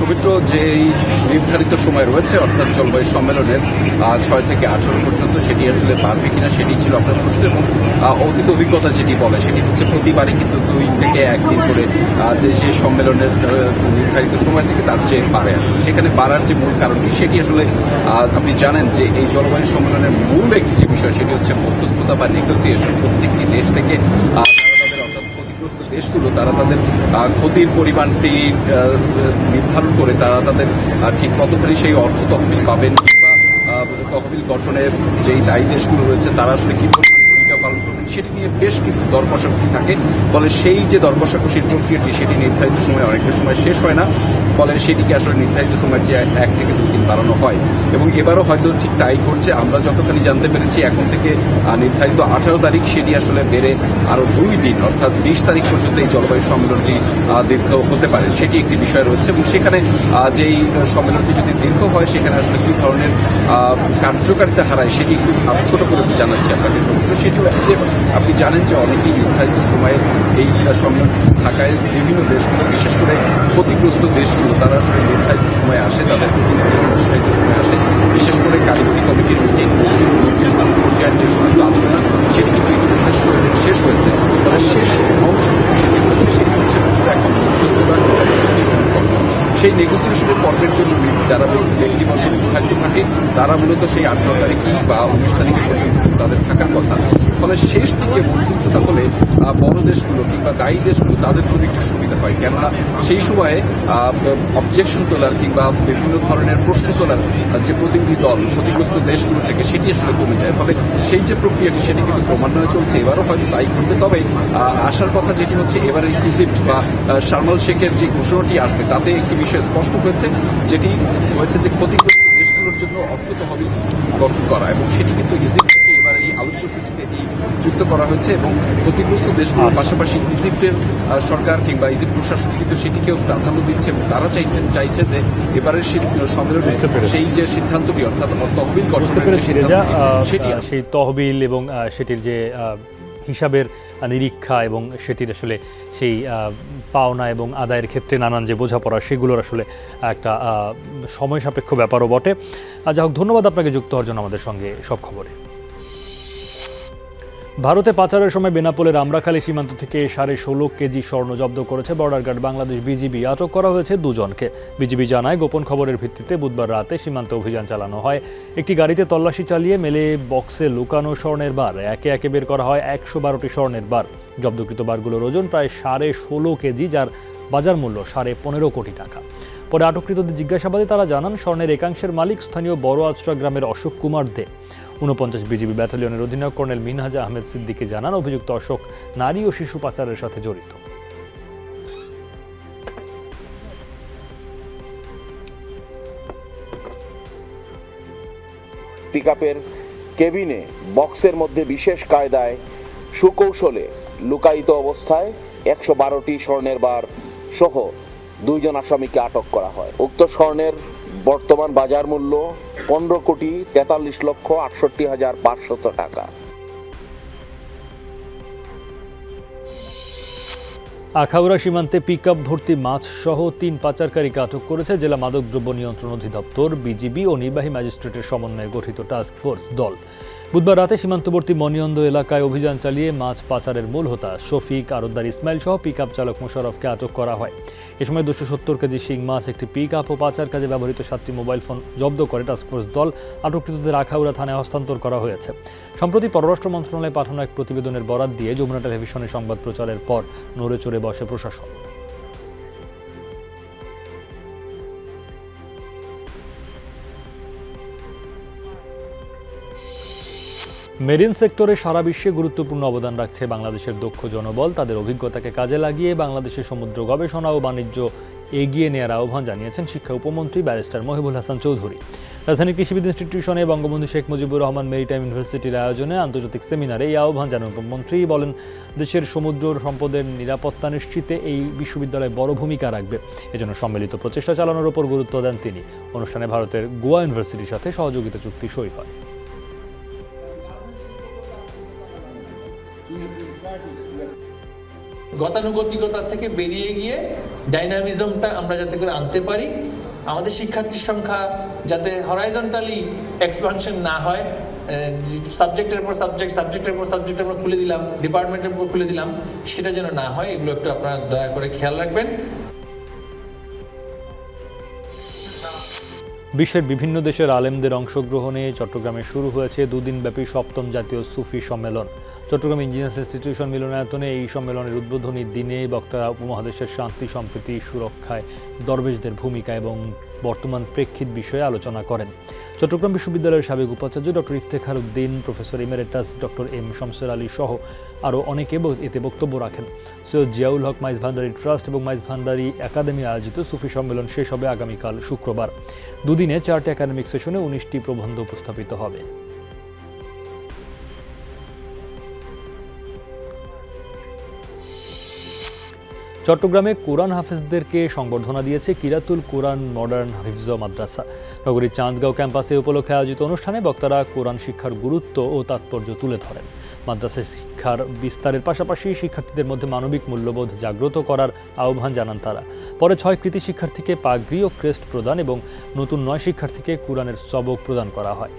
পবিত্র যে নির্ধারিত সময় রয়েছে, অর্থাৎ জলবায়ু সম্মেলনের ছয় থেকে আঠারো পর্যন্ত, সেটি আসলে পারবে কিনা সেটি ছিল আপনার প্রশ্ন এবং অতীত অভিজ্ঞতা যেটি বলে, সেটি হচ্ছে প্রতিবারই কিন্তু দুই থেকে একদিন করে যে সে সম্মেলনের নির্ধারিত সময় থেকে তার চেয়ে পারে আসলে। সেখানে বাড়ার যে মূল কারণটি সেটি আসলে আপনি জানেন যে এই জলবায়ু সম্মেলনের মূল একটি যে বিষয়, সেটি হচ্ছে মধ্যস্থতা বা নেগোসিয়েশন প্রত্যেকটি দেশ থেকে দেশগুলো, তারা তাদের ক্ষতির পরিমাণটি নির্ধারণ করে তারা তাদের ঠিক কতখানি সেই অর্থ তহবিল পাবেন কিংবা তহবিল গঠনের যেই দায়ী দেশগুলো রয়েছে, তারা আসলে কি সেটি নিয়ে বেশ কিন্তু দর কষাকষি থাকে। ফলে সেই যে দর কষাকষির প্রক্রিয়াটি, সেটি নির্ধারিত সময় অনেকটা সময় শেষ হয় না। ফলে সেটিকে আসলে নির্ধারিত সময়ের চেয়ে এক থেকে দুই দিন বাড়ানো হয়। এবং এবারও হয়তো ঠিক তাই করছে আমরা যতখানি জানতে পেরেছি, এখন থেকে নির্ধারিত আঠারো তারিখ, সেটি আসলে বেড়ে আরও দুই দিন, অর্থাৎ বিশ তারিখ পর্যন্ত এই জলবায়ু সম্মেলনটি দীর্ঘ হতে পারে। সেটি একটি বিষয় রয়েছে। এবং সেখানে যেই সম্মেলনটি যদি দীর্ঘ হয়, সেখানে আসলে কি ধরনের কার্যকারিতা হারায়, সেটি একটু ছোট করে জানাচ্ছি আপনাকে সেটি হচ্ছে যে আপনি জানেন যে অনেকেই নির্ধারিত সময়ে এই সম্মেলন থাকায় বিভিন্ন দেশগুলো বিশেষ করে ক্ষতিগ্রস্ত দেশগুলো, তারা আসলে নির্ধারিত সময় আসে, তাদের নির্ধারিত সময় আসে। বিশেষ করে কারিগরি কমিটির মিটিং পর্যায়ের যে সমস্ত আলোচনা, সেটি কিন্তু ইতিমধ্যে শেষ হয়েছে। তবে শেষ অংশটুকু যেটি রয়েছে সেটি হচ্ছে এখন সেই নেগোসিয়েশনের পর্বের জন্য যারা ব্যক্তিবর্গ নির্ধারিত থাকে, তারা মূলত সেই আঠারো তারিখই বা উনিশ তারিখ পর্যন্ত তাদের থাকার কথা। ফলে শেষ দিকে মধ্যস্থতা হলে বড় দেশগুলো কিংবা দায়ী দেশগুলো তাদের জন্য একটু সুবিধা হয়। কেননা সেই সময়ে অবজেকশন তোলার কিংবা বিভিন্ন ধরনের প্রশ্ন তোলার যে প্রতিনিধি দল, ক্ষতিগ্রস্ত দেশগুলো থেকে সেটি আসলে কমে যায়। ফলে সেই যে প্রক্রিয়াটি সেটি কিন্তু ক্রমান্বয়ে চলছে। এবারও হয়তো তাই ঘটবে। তবে আসার কথা যেটি হচ্ছে এবারে ইজিপ্ট বা শারমাল শেখের যে ঘোষণাটি আসবে, তাতে একটি বিষয় স্পষ্ট হয়েছে, যেটি হয়েছে যে ক্ষতিগ্রস্ত দেশগুলোর জন্য অর্থ তহবিল গঠন করা এবং সেটি কিন্তু ইজিপ্ট থেকে এবার এই আলোচ্য সূচিতে যুক্ত করা হয়েছে এবং ক্ষতিগ্রস্ত দেশগুলোর পাশাপাশি ইজিপ্টের সরকার কিংবা ইজিপ্ট প্রশাসন কিন্তু সেটিকেও প্রাধান্য দিচ্ছে এবং তারা চাইছে যে এবারের সম্মেলনে সেই যে সিদ্ধান্তটি অর্থাৎ তহবিল সেটি সেই তহবিল এবং সেটির যে হিসাবের নিরীক্ষা এবং সেটির আসলে সেই পাওনা এবং আদায়ের ক্ষেত্রে নানান যে বোঝাপড়া সেগুলোর আসলে একটা সময় সাপেক্ষ ব্যাপারও বটে। যা হোক ধন্যবাদ আপনাকে যুক্ত হওয়ার জন্য আমাদের সঙ্গে সব খবরে। ভারতে পাচারের সময় বেনাপোলের আমরাখালী সীমান্ত থেকে সাড়ে ষোলো কেজি স্বর্ণ জব্দ করেছে বর্ডার গার্ড বাংলাদেশ বিজিবি। আটক করা হয়েছে দুজনকে। বিজিবি জানায়, গোপন খবরের ভিত্তিতে বুধবার রাতে সীমান্ত অভিযান চালানো হয়। একটি গাড়িতে তল্লাশি চালিয়ে মেলে বক্সে লুকানো স্বর্ণের বার। একে একে বের করা হয় একশো বারোটি স্বর্ণের বার। জব্দকৃত বারগুলোর ওজন প্রায় সাড়ে ষোলো কেজি, যার বাজার মূল্য সাড়ে পনেরো কোটি টাকা। পরে আটককৃতদের জিজ্ঞাসাবাদে তারা জানান, স্বর্ণের একাংশের মালিক স্থানীয় বড় আচরা গ্রামের অশোক কুমার দে। উনপঞ্চাশ বিজিবি ব্যাটালিয়নের অধিনায়ক কর্নেল মিনহাজা আহমেদ সিদ্দিকি জানান, অভিযুক্ত অশোক নারী ও শিশু পাচারের সাথে জড়িত। পিকআপের কেবিনে বক্সের মধ্যে বিশেষ কায়দায় সুকৌশলে লুকায়িত অবস্থায় একশো বারোটি স্বর্ণের বার সহ দুইজন আসামিকে আটক করা হয়। উক্ত স্বর্ণের বর্তমান বাজার মূল্য পনেরো কোটি তেতাল্লিশ লক্ষ আটষট্টি হাজার পাঁচশত টাকা। আখাউড়া সীমান্তে পিক ভর্তি মাছ সহ তিন পাচারকারীকে আটক করেছে জেলা মাদকদ্রব্য নিয়ন্ত্রণ অধিদপ্তর, বিজিবি ও নির্বাহী ম্যাজিস্ট্রেটের সমন্বয়ে গঠিত টাস্ক ফোর্স দল। বুধবার রাতে সীমান্তবর্তী মনিয়ন্দ এলাকায় অভিযান চালিয়ে মাছ পাচারের মূল হোতা শফিক, আরদ্দার ইসমাইল সহ পিক চালক মোশারফকে আটক করা হয়। এ সময় দুশো সত্তর কেজি শিং মাছ, একটি পিক আপ ও পাচার কাজে ব্যবহৃত সাতটি মোবাইল ফোন জব্দ করে টাস্কফোর্স দল। আটককৃতদের আখাউড়া থানায় হস্তান্তর করা হয়েছে। সম্প্রতি পররাষ্ট্র মন্ত্রণালয়ে পাঠানো এক প্রতিবেদনের বরাত দিয়ে যমুনা টেলিভিশনে সংবাদ প্রচারের পর নড়ে চড়ে বসে প্রশাসন। মেরিন সেক্টরে সারা বিশ্বে গুরুত্বপূর্ণ অবদান রাখছে বাংলাদেশের দক্ষ জনবল, তাদের অভিজ্ঞতাকে কাজে লাগিয়ে বাংলাদেশের সমুদ্র গবেষণা ও বাণিজ্য এগিয়ে নেওয়ার আহ্বান জানিয়েছেন শিক্ষা উপমন্ত্রী ব্যারিস্টার মহিবুল হাসান চৌধুরী। রাজধানী কৃষিবিদ ইনস্টিটিউশনে বঙ্গবন্ধু শেখ মুজিবুর রহমান মেরিটাইম ইউনিভার্সিটির আয়োজনে আন্তর্জাতিক সেমিনারে এই আহ্বান জানান উপমন্ত্রী। বলেন, দেশের সমুদ্র সম্পদের নিরাপত্তা নিশ্চিতে এই বিশ্ববিদ্যালয় বড় ভূমিকা রাখবে। এজন্য সম্মিলিত প্রচেষ্টা চালানোর উপর গুরুত্ব দেন তিনি। অনুষ্ঠানে ভারতের গোয়া ইউনিভার্সিটির সাথে সহযোগিতা চুক্তি সই হয়। গতানুগতিকতা থেকে বেরিয়ে গিয়ে ডাইনামিজমটা আমরা যাতে করে আনতে পারি, আমাদের শিক্ষার্থীর সংখ্যা যাতে হরাইজন্টালি এক্সপানশন না হয় সাবজেক্টের পর সাবজেক্ট সাবজেক্টের পর সাবজেক্ট আমরা খুলে দিলাম ডিপার্টমেন্টের পর খুলে দিলাম, সেটা যেন না হয়, এগুলো একটু আপনারা দয়া করে খেয়াল রাখবেন। বিশ্বের বিভিন্ন দেশের আলেমদের অংশগ্রহণে চট্টগ্রামে শুরু হয়েছে দুদিনব্যাপী সপ্তম জাতীয় সুফি সম্মেলন। চট্টগ্রাম ইঞ্জিনিয়ার্স ইনস্টিটিউশন মিলনায়তনে এই সম্মেলনের উদ্বোধনী দিনে বক্তারা উপমহাদেশের শান্তি, সম্প্রীতি, সুরক্ষায় দরবেশদের ভূমিকা এবং বর্তমান প্রেক্ষিত বিষয়ে আলোচনা করেন। চট্টগ্রাম বিশ্ববিদ্যালয়ের সাবেক উপাচার্য doctor Iftekhar Uddin, professor emeritus doctor M Shamsher Ali সহ আরও অনেকে এতে বক্তব্য রাখেন। সৈয়দ জিয়াউল হক মাইজ ভান্ডারি ট্রাস্ট এবং মাইজ ভান্ডারি একাডেমি আয়োজিত সুফি সম্মেলন শেষ হবে আগামীকাল শুক্রবার। দুদিনে চারটি একাডেমিক সেশনে উনিশটি প্রবন্ধ উপস্থাপিত হবে। চট্টগ্রামে কোরআন হাফেজদেরকে সংবর্ধনা দিয়েছে কিরাতুল কোরআন মডার্ন হাফিজ মাদ্রাসা। নগরীর চাঁদগাঁও ক্যাম্পাসে উপলক্ষে আয়োজিত অনুষ্ঠানে বক্তারা কোরআন শিক্ষার গুরুত্ব ও তাৎপর্য তুলে ধরেন। মাদ্রাসায় শিক্ষার বিস্তারের পাশাপাশি শিক্ষার্থীদের মধ্যে মানবিক মূল্যবোধ জাগ্রত করার আহ্বান জানান তারা। পরে ছয় কৃতি শিক্ষার্থীকে পাগড়ি ও ক্রেস্ট প্রদান এবং নতুন নয় শিক্ষার্থীকে কোরআনের সবক প্রদান করা হয়।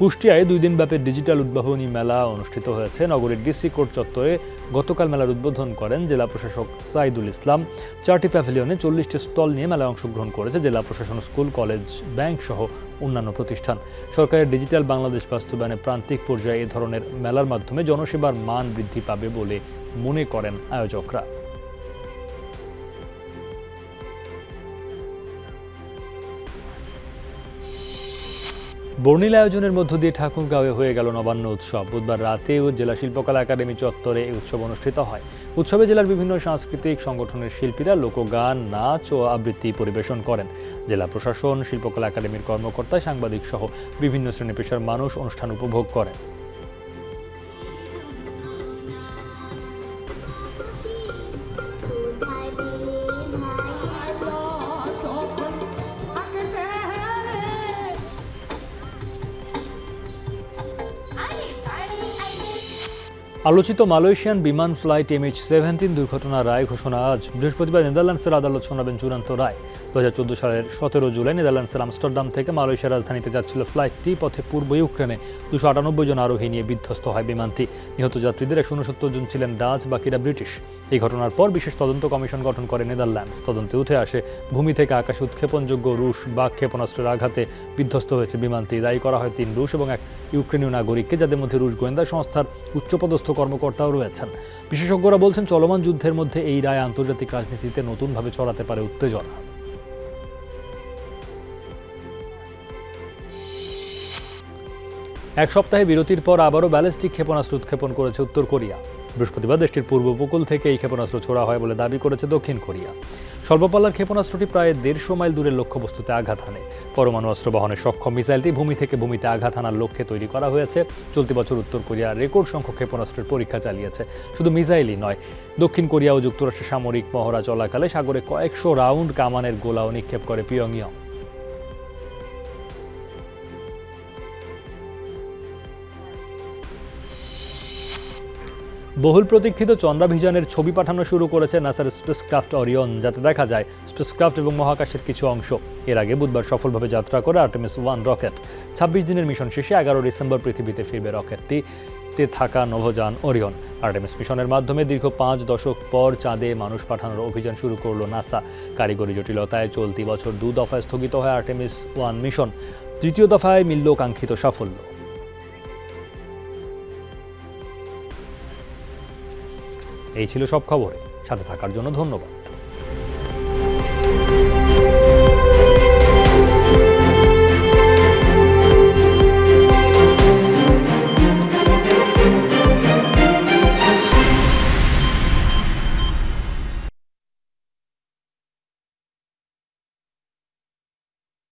কুষ্টিয়ায় দুই দিনব্যাপী ডিজিটাল উদ্ভাবনী মেলা অনুষ্ঠিত হয়েছে। নগরীর ডিসি কোর্ট চত্বরে গতকাল মেলার উদ্বোধন করেন জেলা প্রশাসক সাইদুল ইসলাম। চারটি প্যাভিলিয়নে চল্লিশটি স্টল নিয়ে মেলায় অংশগ্রহণ করেছে জেলা প্রশাসন, স্কুল, কলেজ, ব্যাংক সহ অন্যান্য প্রতিষ্ঠান। সরকারের ডিজিটাল বাংলাদেশ বাস্তবায়নে প্রান্তিক পর্যায়ে এ ধরনের মেলার মাধ্যমে জনসেবার মান বৃদ্ধি পাবে বলে মনে করেন আয়োজকরা। বর্ণিল আয়োজনের মধ্য দিয়ে ঠাকুরগাঁওয়ে হয়ে গেল নবান্ন উৎসব। বুধবার রাতে জেলা শিল্পকলা একাডেমি চত্বরে এই উৎসব অনুষ্ঠিত হয়। উৎসবে জেলার বিভিন্ন সাংস্কৃতিক সংগঠনের শিল্পীরা লোকগান, নাচ ও আবৃত্তি পরিবেশন করেন। জেলা প্রশাসন, শিল্পকলা একাডেমির কর্মকর্তা, সাংবাদিক সহ বিভিন্ন শ্রেণি পেশার মানুষ অনুষ্ঠান উপভোগ করেন। আলোচিত মালয়েশিয়ান বিমান ফ্লাইট এমএইচ সেভেন্টিন দুর্ঘটনার রায় ঘোষণা আজ। বৃহস্পতিবার নেদারল্যান্ডসের আদালত শোনাবেন চূড়ান্ত রায়। দু হাজার চোদ্দ সালের সতেরো জুলাই নেদারল্যান্ডসের আমস্টারডাম থেকে মালয়েশিয়ার রাজধানীতে যাচ্ছিল ফ্লাইটটি। পথে পূর্ব ইউক্রেনে দুশো আটানব্বই জন আরোহী নিয়ে বিধ্বস্ত হয় বিমানটি। নিহত যাত্রীদের একশো উনসত্তর জন ছিলেন ডাচ, বাকিরা ব্রিটিশ। এই ঘটনার পর বিশেষ তদন্ত কমিশন গঠন করে নেদারল্যান্ডস। তদন্তে উঠে আসে, ভূমি থেকে আকাশ উৎক্ষেপণযোগ্য রুশ বা ক্ষেপণাস্ত্রের আঘাতে বিধ্বস্ত হয়েছে বিমানটি। দায়ী করা হয় তিন রুশ এবং এক ইউক্রেনীয় নাগরিককে, যাদের মধ্যে রুশ গোয়েন্দা সংস্থার উচ্চপদস্থ কর্মকর্তাও রয়েছেন। বিশেষজ্ঞরা বলছেন, চলমান যুদ্ধের মধ্যে এই রায় আন্তর্জাতিক রাজনীতিতে নতুনভাবে ছড়াতে পারে উত্তেজনা। এক সপ্তাহে বিরতির পর আবারও ব্যালিস্টিক ক্ষেপণাস্ত্র উৎক্ষেপণ করেছে উত্তর কোরিয়া। বৃহস্পতিবার দেশটির পূর্ব উপকূল থেকে এই ক্ষেপণাস্ত্র ছোড়া হয় বলে দাবি করেছে দক্ষিণ কোরিয়া। স্বল্পপাল্লার ক্ষেপণাস্ত্রটি প্রায় দেড়শো মাইল দূরের লক্ষ্যবস্তুতে আঘাত হানে। পরমাণু অস্ত্র বহনের সক্ষম মিসাইলটি ভূমি থেকে ভূমিতে আঘাত হানার লক্ষ্যে তৈরি করা হয়েছে। চলতি বছর উত্তর কোরিয়া রেকর্ড সংখ্যক ক্ষেপণাস্ত্রের পরীক্ষা চালিয়েছে। শুধু মিসাইলই নয়, দক্ষিণ কোরিয়া ও যুক্তরাষ্ট্রের সামরিক মহড়া চলাকালে সাগরে কয়েকশো রাউন্ড কামানের গোলাও নিক্ষেপ করে পিয়ংইয়ং। বহুল প্রতীক্ষিত চন্দ্রাভিযানের ছবি পাঠানো শুরু করেছে নাসার স্পেসক্রাফট অরিয়ন, যাতে দেখা যায় স্পেসক্রাফট এবং মহাকাশের কিছু অংশ। এর আগে বুধবার সফলভাবে যাত্রা করে আর্টেমিস ওয়ান রকেট। ছাব্বিশ দিনের মিশন শেষে এগারো ডিসেম্বর পৃথিবীতে ফিরবে রকেটটি, তে থাকা নভোযান ওরিয়ন আর্টেমিস মিশনের মাধ্যমে দীর্ঘ পাঁচ দশক পর চাঁদে মানুষ পাঠানোর অভিযান শুরু করল নাসা। কারিগরি জটিলতায় চলতি বছর দু দফায় স্থগিত হয় আর্টেমিস ওয়ান মিশন। তৃতীয় দফায় মিলল কাঙ্ক্ষিত সাফল্য। এই ছিল সব খবরে। সাথে থাকার জন্য ধন্যবাদ।